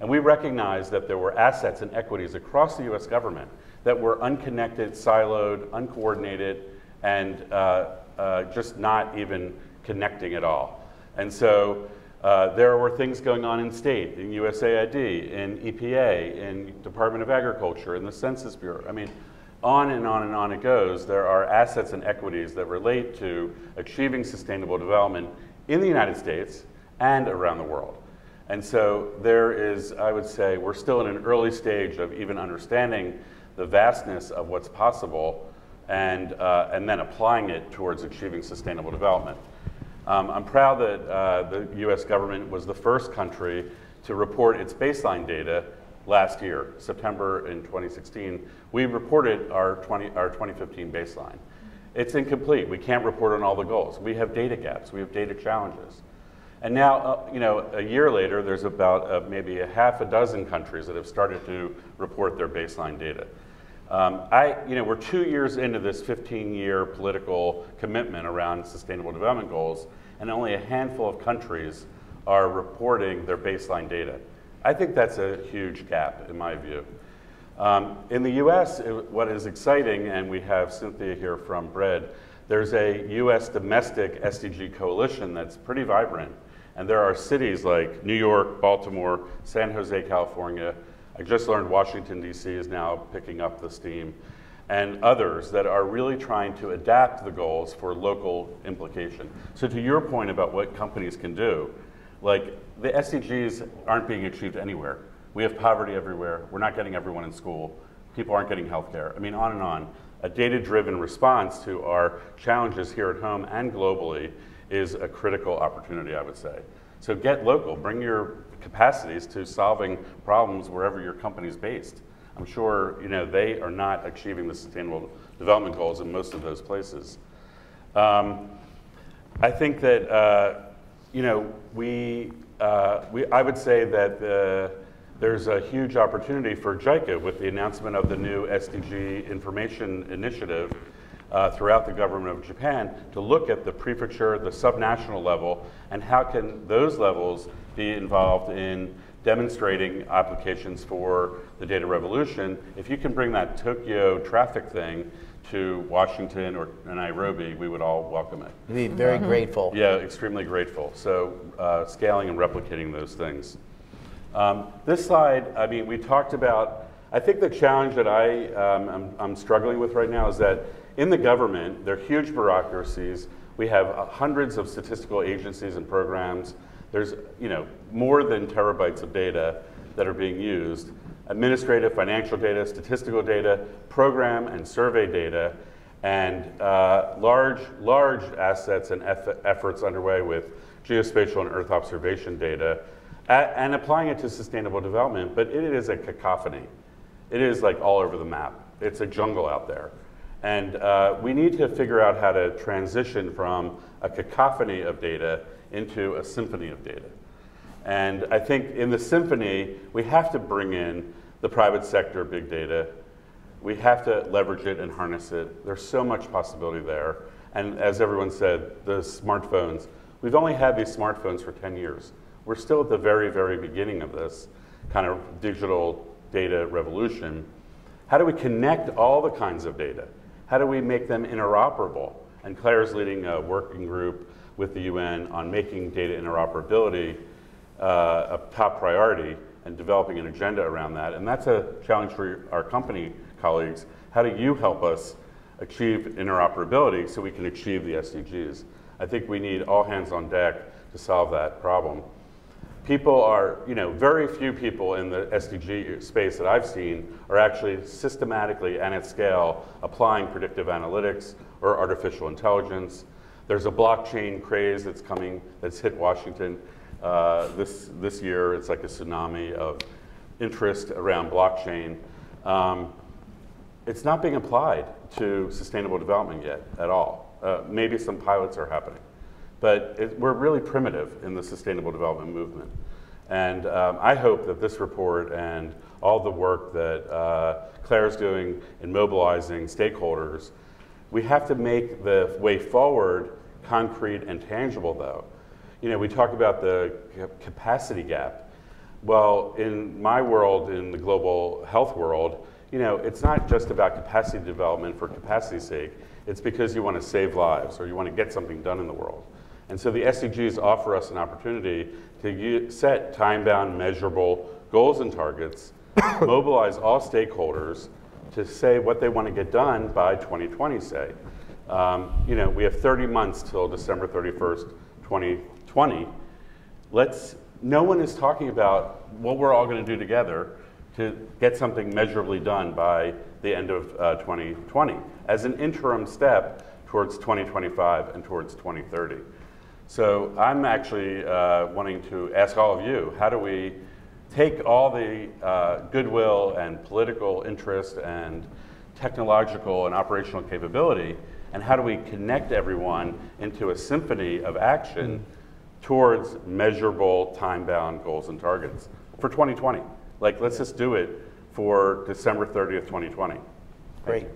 And we recognized that there were assets and equities across the US government that were unconnected, siloed, uncoordinated, and uh, uh, just not even connecting at all. And so uh, there were things going on in state, in USAID, in EPA, in Department of Agriculture, in the Census Bureau. I mean, on and on and on it goes. There are assets and equities that relate to achieving sustainable development in the United States and around the world. And so there is, I would say, we're still in an early stage of even understanding the vastness of what's possible and, uh, and then applying it towards achieving sustainable development. Um, I'm proud that uh, the US government was the first country to report its baseline data last year, September in 2016. We reported our, 20, our 2015 baseline. It's incomplete. We can't report on all the goals. We have data gaps, we have data challenges. And now, uh, you know, a year later, there's about uh, maybe a half a dozen countries that have started to report their baseline data. Um, I, you know, we're two years into this 15-year political commitment around Sustainable Development Goals, and only a handful of countries are reporting their baseline data. I think that's a huge gap, in my view. Um, in the US, it, what is exciting, and we have Cynthia here from BREAD, there's a US domestic SDG coalition that's pretty vibrant. And there are cities like New York, Baltimore, San Jose, California. I just learned Washington, D.C. is now picking up the steam, and others that are really trying to adapt the goals for local implication. So, to your point about what companies can do, like the SDGs aren't being achieved anywhere. We have poverty everywhere. We're not getting everyone in school. People aren't getting health care. I mean, on and on. A data driven response to our challenges here at home and globally is a critical opportunity, I would say. So get local, bring your capacities to solving problems wherever your company is based. I'm sure you know they are not achieving the sustainable development goals in most of those places. Um, I think that uh, you know we, uh, we I would say that the, there's a huge opportunity for JICA with the announcement of the new SDG information initiative uh, throughout the government of Japan to look at the prefecture, the subnational level, and how can those levels be involved in demonstrating applications for the data revolution. If you can bring that Tokyo traffic thing to Washington or Nairobi, we would all welcome it. We'd be very grateful. Yeah, extremely grateful. So uh, scaling and replicating those things. Um, this slide, I mean, we talked about, I think the challenge that I, um, I'm, I'm struggling with right now is that in the government, they're huge bureaucracies. We have uh, hundreds of statistical agencies and programs. There's you know, more than terabytes of data that are being used. Administrative, financial data, statistical data, program and survey data, and uh, large, large assets and eff efforts underway with geospatial and Earth observation data, and applying it to sustainable development, but it is a cacophony. It is like all over the map. It's a jungle out there. And uh, we need to figure out how to transition from a cacophony of data into a symphony of data. And I think in the symphony, we have to bring in the private sector big data. We have to leverage it and harness it. There's so much possibility there. And as everyone said, the smartphones, we've only had these smartphones for 10 years. We're still at the very, very beginning of this kind of digital data revolution. How do we connect all the kinds of data? How do we make them interoperable? And Claire's leading a working group with the UN on making data interoperability uh, a top priority and developing an agenda around that. And that's a challenge for our company colleagues. How do you help us achieve interoperability so we can achieve the SDGs? I think we need all hands on deck to solve that problem people are, you know, very few people in the SDG space that I've seen are actually systematically and at scale applying predictive analytics or artificial intelligence. There's a blockchain craze that's coming, that's hit Washington uh, this, this year. It's like a tsunami of interest around blockchain. Um, it's not being applied to sustainable development yet at all. Uh, maybe some pilots are happening. But it, we're really primitive in the sustainable development movement. And um, I hope that this report and all the work that uh, Claire's doing in mobilizing stakeholders, we have to make the way forward concrete and tangible though. You know, we talk about the capacity gap. Well, in my world, in the global health world, you know, it's not just about capacity development for capacity's sake. It's because you want to save lives or you want to get something done in the world. And so the SDGs offer us an opportunity to set time-bound, measurable goals and targets, *coughs* mobilize all stakeholders to say what they want to get done by 2020, say. Um, you know, we have 30 months till December 31st, 2020. Let's, no one is talking about what we're all going to do together to get something measurably done by the end of uh, 2020 as an interim step towards 2025 and towards 2030. So I'm actually uh, wanting to ask all of you, how do we take all the uh, goodwill and political interest and technological and operational capability, and how do we connect everyone into a symphony of action towards measurable time-bound goals and targets for 2020. Like, let's just do it for December 30th, 2020. Great.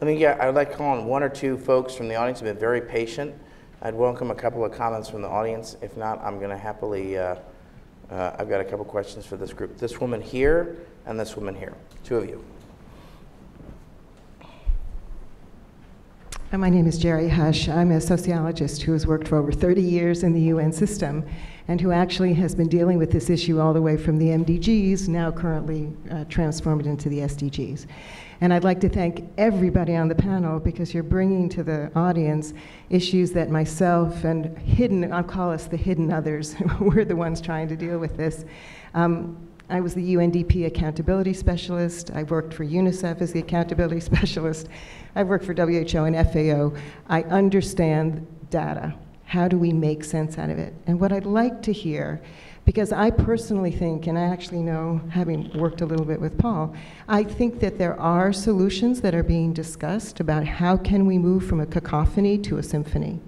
Let me get, I'd like to call on one or two folks from the audience who've been very patient. I'd welcome a couple of comments from the audience. If not, I'm going to happily, uh, uh, I've got a couple questions for this group. This woman here and this woman here. Two of you. My name is Jerry Hush. I'm a sociologist who has worked for over 30 years in the UN system and who actually has been dealing with this issue all the way from the MDGs, now currently uh, transformed into the SDGs. And I'd like to thank everybody on the panel because you're bringing to the audience issues that myself and hidden, I'll call us the hidden others, *laughs* we're the ones trying to deal with this. Um, I was the UNDP accountability specialist. I worked for UNICEF as the accountability *laughs* specialist. I've worked for WHO and FAO. I understand data. How do we make sense out of it? And what I'd like to hear, because I personally think, and I actually know, having worked a little bit with Paul, I think that there are solutions that are being discussed about how can we move from a cacophony to a symphony.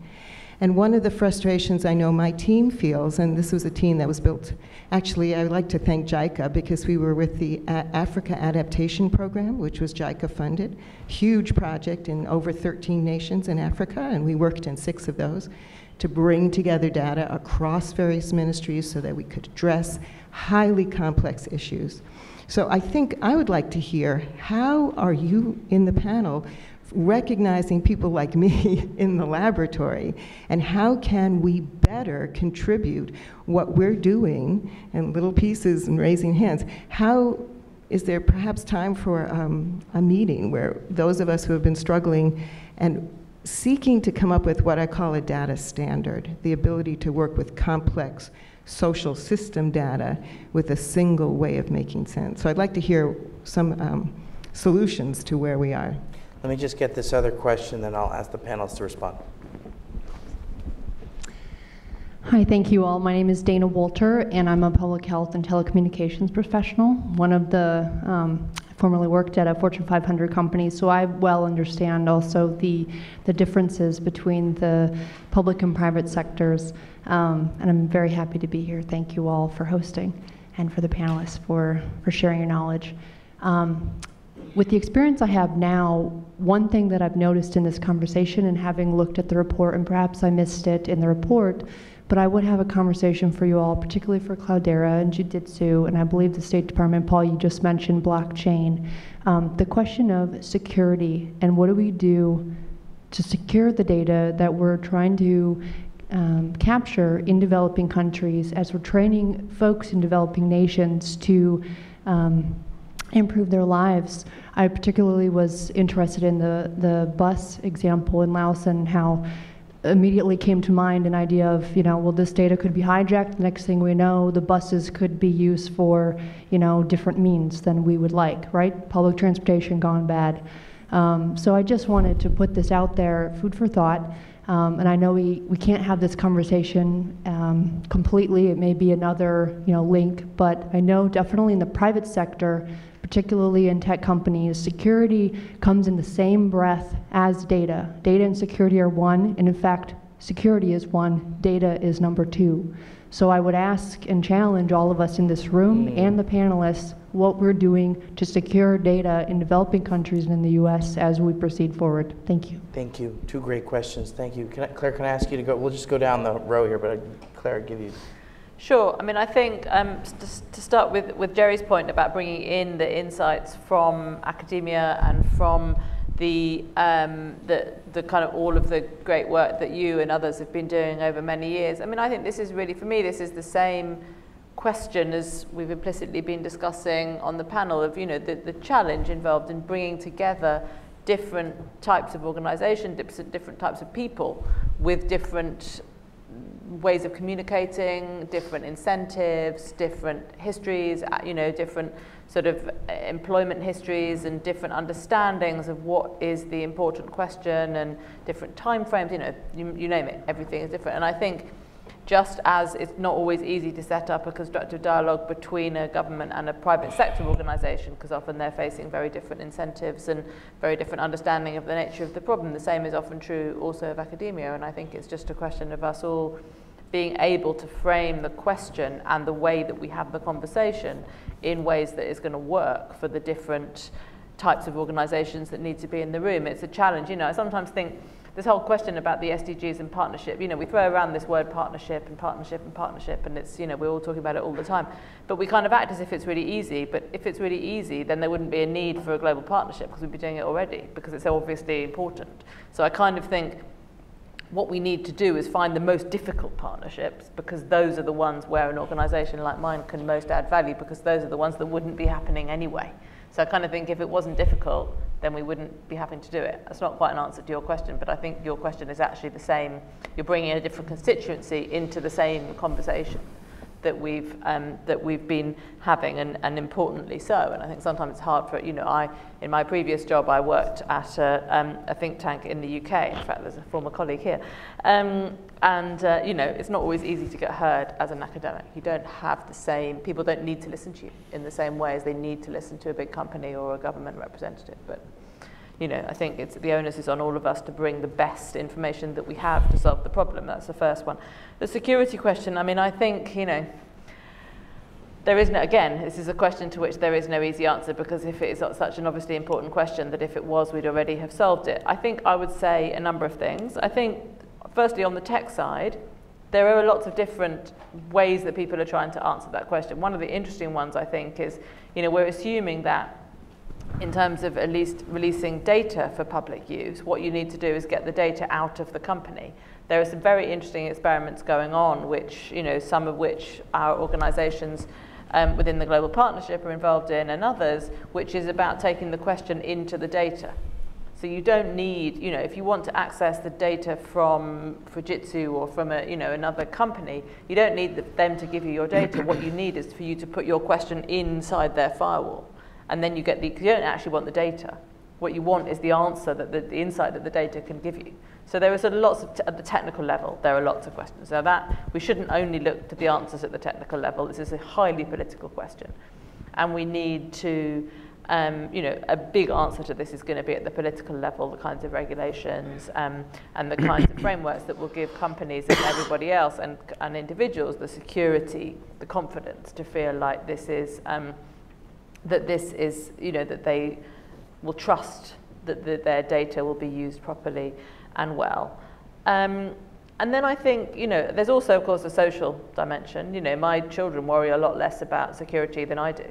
And one of the frustrations I know my team feels, and this was a team that was built, actually, I would like to thank JICA because we were with the A- Africa Adaptation Program, which was JICA funded. Huge project in over 13 nations in Africa, and we worked in six of those to bring together data across various ministries so that we could address highly complex issues. So I think I would like to hear how are you in the panel recognizing people like me *laughs* in the laboratory and how can we better contribute what we're doing and little pieces and raising hands how is there perhaps time for um, a meeting where those of us who have been struggling and seeking to come up with what I call a data standard, the ability to work with complex social system data with a single way of making sense. So I'd like to hear some um, solutions to where we are. Let me just get this other question, then I'll ask the panelists to respond. Hi, thank you all. My name is Dana Walter, and I'm a public health and telecommunications professional. One of the um, formerly worked at a Fortune 500 company, so I well understand also the the differences between the public and private sectors. Um, and I'm very happy to be here. Thank you all for hosting, and for the panelists for for sharing your knowledge. Um, with the experience I have now, one thing that I've noticed in this conversation and having looked at the report, and perhaps I missed it in the report, but I would have a conversation for you all, particularly for Cloudera and Fujitsu, and I believe the State Department, Paul, you just mentioned blockchain. Um, the question of security and what do we do to secure the data that we're trying to um, capture in developing countries as we're training folks in developing nations to um, improve their lives. I particularly was interested in the, the bus example in Laos and how immediately came to mind an idea of, you know, well, this data could be hijacked. Next thing we know, the buses could be used for, you know, different means than we would like, right? Public transportation gone bad. Um, so I just wanted to put this out there, food for thought. Um, and I know we, we can't have this conversation um, completely. It may be another you know link, but I know definitely in the private sector, particularly in tech companies, security comes in the same breath as data. Data and security are one, and in fact, security is one, data is number two. So I would ask and challenge all of us in this room mm. and the panelists what we're doing to secure data in developing countries and in the U.S. as we proceed forward. Thank you. Thank you. Two great questions. Thank you. Can I, Claire, can I ask you to go? We'll just go down the row here, but I, Claire, I'll give you. Sure. I mean, I think um, to, to start with, with Jerry's point about bringing in the insights from academia and from the, um, the, the kind of all of the great work that you and others have been doing over many years. I mean, I think this is really, for me, this is the same question as we've implicitly been discussing on the panel of, you know, the, the challenge involved in bringing together different types of organization, different, different types of people with different ways of communicating, different incentives, different histories, uh, you know, different sort of uh, employment histories and different understandings of what is the important question and different time frames, you know, you, you name it, everything is different. And I think just as it's not always easy to set up a constructive dialogue between a government and a private sector organisation because often they're facing very different incentives and very different understanding of the nature of the problem. The same is often true also of academia and I think it's just a question of us all being able to frame the question and the way that we have the conversation in ways that is going to work for the different types of organizations that need to be in the room. It's a challenge. You know, I sometimes think this whole question about the SDGs and partnership, you know, we throw around this word partnership and partnership and partnership, and it's, you know, we're all talking about it all the time. But we kind of act as if it's really easy. But if it's really easy, then there wouldn't be a need for a global partnership because we'd be doing it already because it's so obviously important. So I kind of think what we need to do is find the most difficult partnerships because those are the ones where an organization like mine can most add value because those are the ones that wouldn't be happening anyway. So I kind of think if it wasn't difficult, then we wouldn't be having to do it. That's not quite an answer to your question, but I think your question is actually the same. You're bringing a different constituency into the same conversation that we've um, that we've been having, and, and importantly so. And I think sometimes it's hard for you know I in my previous job I worked at a, um, a think tank in the UK. In fact, there's a former colleague here, um, and uh, you know it's not always easy to get heard as an academic. You don't have the same people don't need to listen to you in the same way as they need to listen to a big company or a government representative, but you know, I think it's, the onus is on all of us to bring the best information that we have to solve the problem. That's the first one. The security question, I mean, I think, you know, there is no, again, this is a question to which there is no easy answer because if it is such an obviously important question that if it was, we'd already have solved it. I think I would say a number of things. I think, firstly, on the tech side, there are lots of different ways that people are trying to answer that question. One of the interesting ones, I think, is, you know, we're assuming that in terms of at least releasing data for public use, what you need to do is get the data out of the company. There are some very interesting experiments going on, which, you know, some of which our organizations um, within the Global Partnership are involved in, and others, which is about taking the question into the data. So you don't need, you know, if you want to access the data from Fujitsu or from a, you know, another company, you don't need them to give you your data. what you need is for you to put your question inside their firewall and then you get the, you don't actually want the data. What you want is the answer that the, the insight that the data can give you. So there are sort of lots of, at the technical level, there are lots of questions. Now that, we shouldn't only look to the answers at the technical level, this is a highly political question. And we need to, um, you know, a big answer to this is going to be at the political level, the kinds of regulations um, and the kinds of frameworks that will give companies and everybody else and, and individuals the security, the confidence to feel like this is um, that this is, you know, that they will trust that the, their data will be used properly and well. Um, and then I think, you know, there's also, of course, a social dimension. You know, my children worry a lot less about security than I do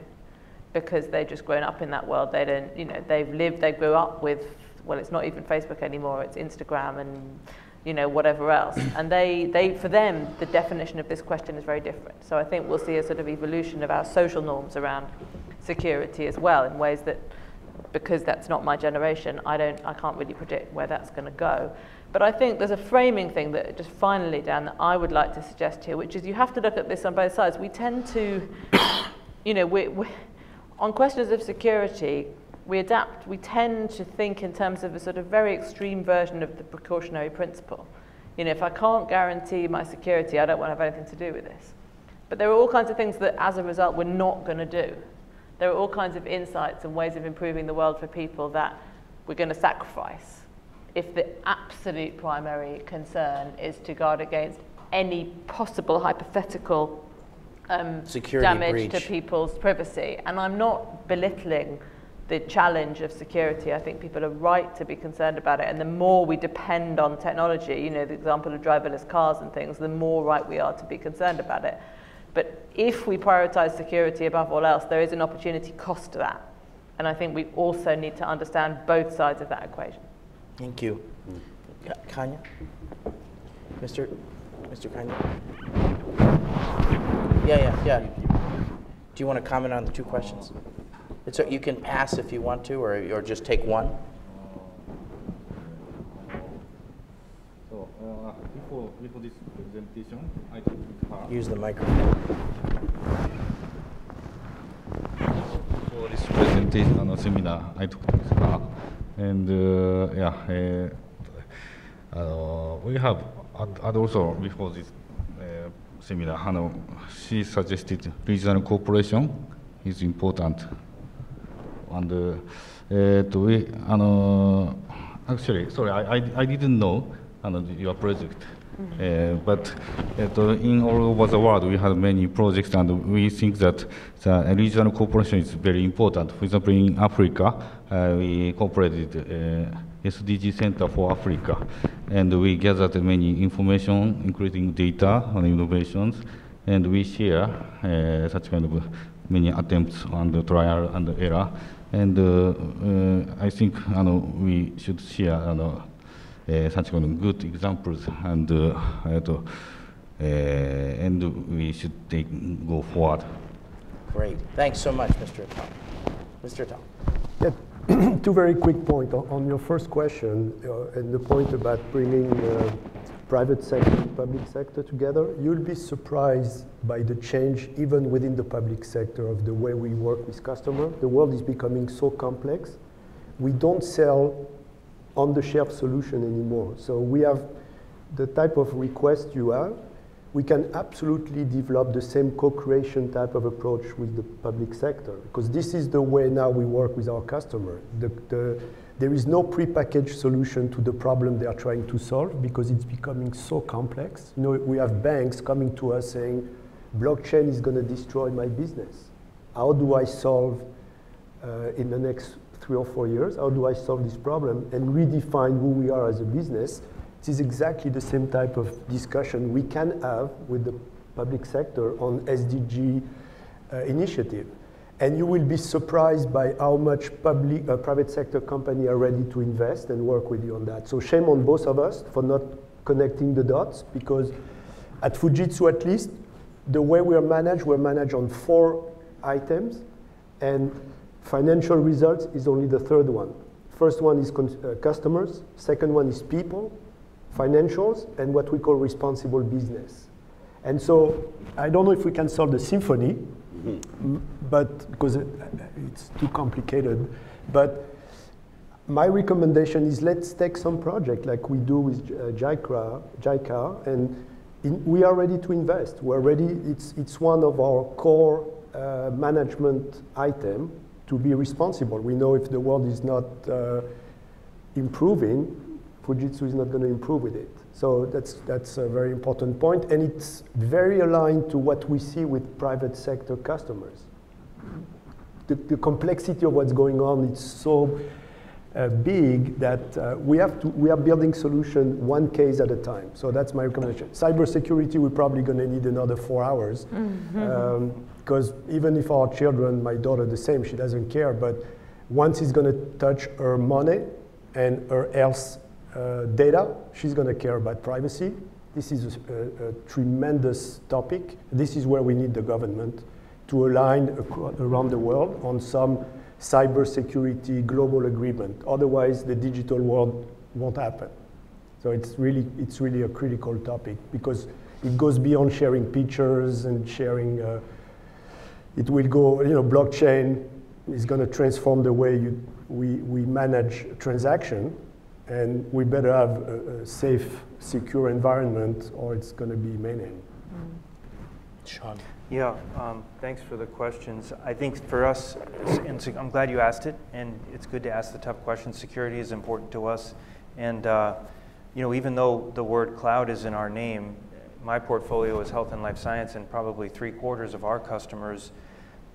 because they've just grown up in that world. They don't, you know, they've lived, they grew up with, well, it's not even Facebook anymore, it's Instagram and, you know, whatever else. *coughs* And they, they, for them, the definition of this question is very different. So I think we'll see a sort of evolution of our social norms around security as well in ways that because that's not my generation, I don't I can't really predict where that's going to go. But I think there's a framing thing that just finally, Dan, that I would like to suggest here, which is you have to look at this on both sides. We tend to, *coughs* you know, we, we, on questions of security, we adapt, we tend to think in terms of a sort of very extreme version of the precautionary principle. You know, if I can't guarantee my security, I don't want to have anything to do with this. But there are all kinds of things that, as a result, we're not going to do there are all kinds of insights and ways of improving the world for people that we're going to sacrifice if the absolute primary concern is to guard against any possible hypothetical um, Security damage breach. to people's privacy. And I'm not belittling the challenge of security. I think people are right to be concerned about it. And the more we depend on technology, you know, the example of driverless cars and things, the more right we are to be concerned about it. But if we prioritize security above all else, there is an opportunity cost to that. And I think we also need to understand both sides of that equation. Thank you. Konya? Mr. Mr. Konya? Yeah, yeah, yeah. Do you want to comment on the two questions? It's, you can pass if you want to, or, or just take one. So, uh, before, before this presentation, I think Use the microphone. For this presentation, uh, seminar, I took car, and uh, yeah, uh, uh, we have, and, and also before this uh, seminar, know, she suggested regional cooperation is important, and uh, to we, uh, actually, sorry, I, I, I didn't know uh, your project. Uh, but uh, in all over the world, we have many projects, and we think that the regional cooperation is very important. For example, in Africa, uh, we cooperated uh, SDG Center for Africa, and we gathered many information, including data on innovations, and we share uh, such kind of many attempts on the trial and error. And uh, uh, I think uh, we should share uh, such kind of good examples and uh, uh, and we should take go forward. Great. Thanks so much, Mr. Tom. Mr. Tom. Yeah, *clears throat* two very quick points. On your first question uh, and the point about bringing uh, private sector and public sector together, you'll be surprised by the change even within the public sector of the way we work with customers. The world is becoming so complex. We don't sell on the shelf solution anymore. So we have the type of request you have. We can absolutely develop the same co-creation type of approach with the public sector because this is the way now we work with our customer. The, the, there is no prepackaged solution to the problem they are trying to solve because it's becoming so complex. You know, we have banks coming to us saying, blockchain is going to destroy my business. How do I solve uh, in the next three or four years? How do I solve this problem and redefine who we are as a business? It is exactly the same type of discussion we can have with the public sector on SDG uh, initiative. And you will be surprised by how much public, uh, private sector companies are ready to invest and work with you on that. So shame on both of us for not connecting the dots because at Fujitsu at least, the way we are managed, we're managed on four items and Financial results is only the third one. First one is uh, customers, second one is people, financials, and what we call responsible business. And so I don't know if we can solve the symphony, mm-hmm. but because it, it's too complicated. But my recommendation is let's take some project like we do with uh, JICA, JICA and in, we are ready to invest. We're ready. It's, it's one of our core uh, management item to be responsible. We know if the world is not uh, improving, Fujitsu is not going to improve with it. So that's, that's a very important point, and it's very aligned to what we see with private sector customers. The, the complexity of what's going on is so uh, big that uh, we have to we are building solution one case at a time. So that's my recommendation. Cybersecurity, we're probably going to need another four hours. Mm -hmm. um, because even if our children, my daughter the same, she doesn't care, but once it's going to touch her money and her health uh, data, she's going to care about privacy. This is a, a, tremendous topic. This is where we need the government to align around the world on some cybersecurity global agreement. Otherwise, the digital world won't happen. So it's really, it's really a critical topic because it goes beyond sharing pictures and sharing uh, it will go, you know, blockchain is going to transform the way you, we, we manage transaction, and we better have a, a safe, secure environment, or it's going to be mayhem. Mm. Sean. Yeah, um, thanks for the questions. I think for us, and I'm glad you asked it, and it's good to ask the tough questions. Security is important to us, and uh, you know, even though the word cloud is in our name, my portfolio is health and life science, and probably three quarters of our customers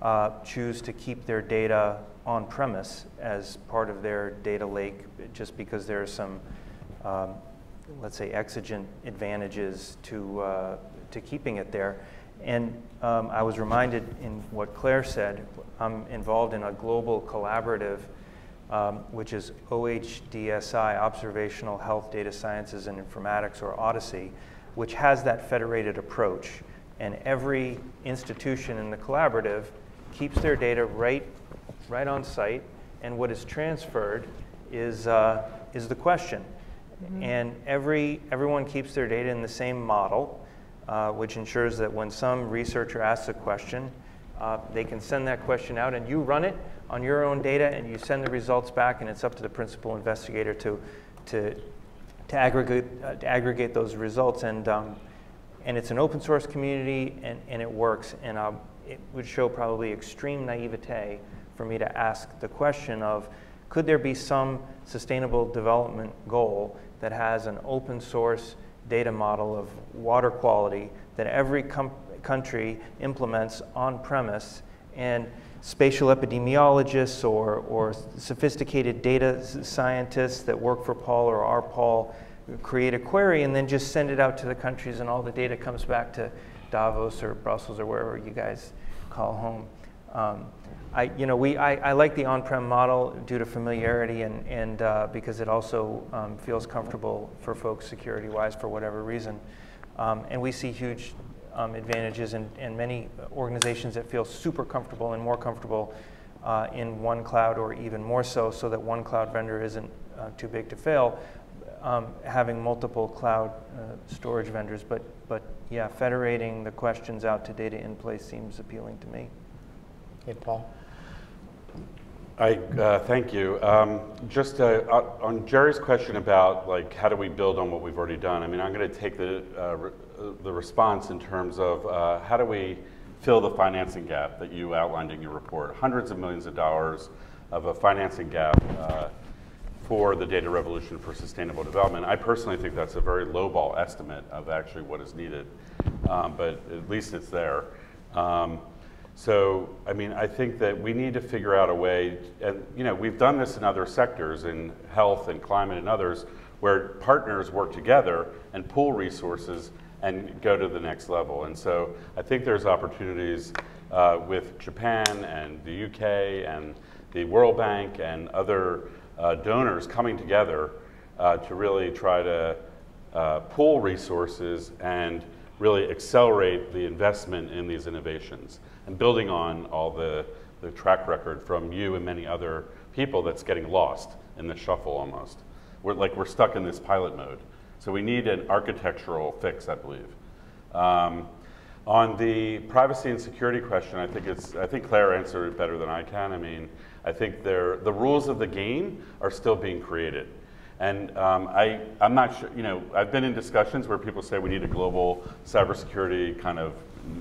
uh, choose to keep their data on premise as part of their data lake just because there are some, um, let's say, exigent advantages to, uh, to keeping it there. And um, I was reminded in what Claire said, I'm involved in a global collaborative, um, which is OHDSI, Observational Health Data Sciences and Informatics, or Odyssey, which has that federated approach. And every institution in the collaborative keeps their data right, right on site, and what is transferred is, uh, is the question. Mm-hmm. And every, everyone keeps their data in the same model, uh, which ensures that when some researcher asks a question, uh, they can send that question out and you run it on your own data and you send the results back and it's up to the principal investigator to, to, to, aggregate, uh, to aggregate those results. And, um, and it's an open source community and, and it works. And uh, it would show probably extreme naivete for me to ask the question of could there be some sustainable development goal that has an open source data model of water quality that every country implements on premise and spatial epidemiologists or, or sophisticated data scientists that work for Paul or our Paul create a query and then just send it out to the countries and all the data comes back to Davos or Brussels or wherever you guys call home. Um, I, you know, we, I, I like the on-prem model due to familiarity and, and uh, because it also um, feels comfortable for folks security-wise for whatever reason. Um, and we see huge um, advantages in, in many organizations that feel super comfortable and more comfortable uh, in one cloud or even more so, so that one cloud vendor isn't uh, too big to fail, um, having multiple cloud uh, storage vendors. But, but yeah, federating the questions out to data in place seems appealing to me. Hey, Paul. I uh, thank you. Um, just uh, on Jerry's question about like how do we build on what we've already done. I mean, I'm going to take the uh, re the response in terms of uh, how do we fill the financing gap that you outlined in your report. Hundreds of millions of dollars of a financing gap uh, for the data revolution for sustainable development. I personally think that's a very lowball estimate of actually what is needed, um, but at least it's there. Um, so, I mean, I think that we need to figure out a way, and you know, we've done this in other sectors, in health and climate and others, where partners work together and pool resources and go to the next level. And so I think there's opportunities uh, with Japan and the UK and the World Bank and other uh, donors coming together uh, to really try to uh, pool resources and really accelerate the investment in these innovations and building on all the, the track record from you and many other people that's getting lost in the shuffle almost. We're like we're stuck in this pilot mode. So we need an architectural fix, I believe. Um, on the privacy and security question, I think it's I think Claire answered it better than I can. I mean, I think the rules of the game are still being created. And um, I, I'm not sure, you know, I've been in discussions where people say we need a global cybersecurity kind of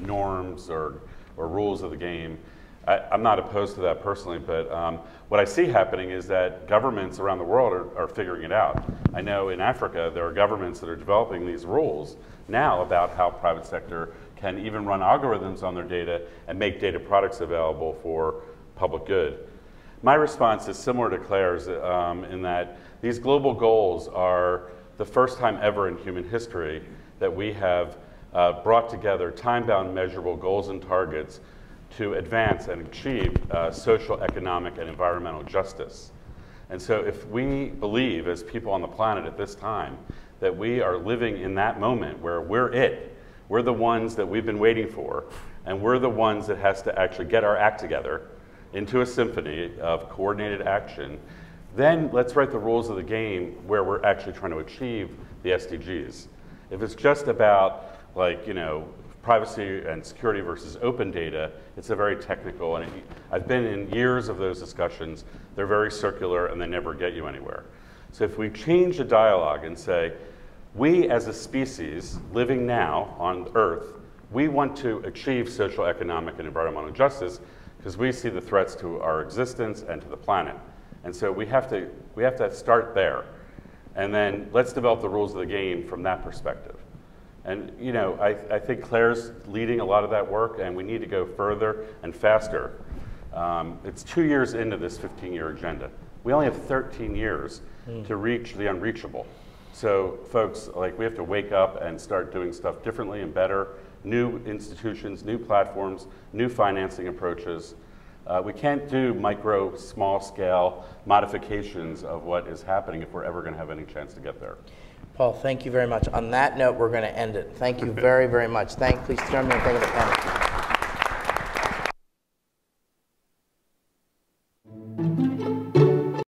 norms or or rules of the game. I, am not opposed to that personally, but um, what I see happening is that governments around the world are, are, figuring it out. I know in Africa there are governments that are developing these rules now about how private sector can even run algorithms on their data and make data products available for public good. My response is similar to Claire's um, in that these global goals are the first time ever in human history that we have uh, brought together time-bound measurable goals and targets to advance and achieve uh, social, economic, and environmental justice. And so if we believe as people on the planet at this time that we are living in that moment where we're it, we're the ones that we've been waiting for, and we're the ones that has to actually get our act together into a symphony of coordinated action, then let's write the rules of the game where we're actually trying to achieve the SDGs. If it's just about like, you know, privacy and security versus open data, it's a very technical, and it, I've been in years of those discussions. They're very circular and they never get you anywhere. So if we change the dialogue and say, we as a species living now on Earth, we want to achieve social, economic, and environmental justice because we see the threats to our existence and to the planet. And so we have to, we have to start there. And then let's develop the rules of the game from that perspective. And you know, I, I think Claire's leading a lot of that work, and we need to go further and faster. Um, it's two years into this 15-year agenda. We only have 13 years mm. to reach the unreachable. So, folks, like we have to wake up and start doing stuff differently and better. New institutions, new platforms, new financing approaches. Uh, we can't do micro, small scale modifications of what is happening if we're ever going to have any chance to get there. Paul, thank you very much. On that note, we're going to end it. Thank you very, very much. Thank, please me in thanking the panel.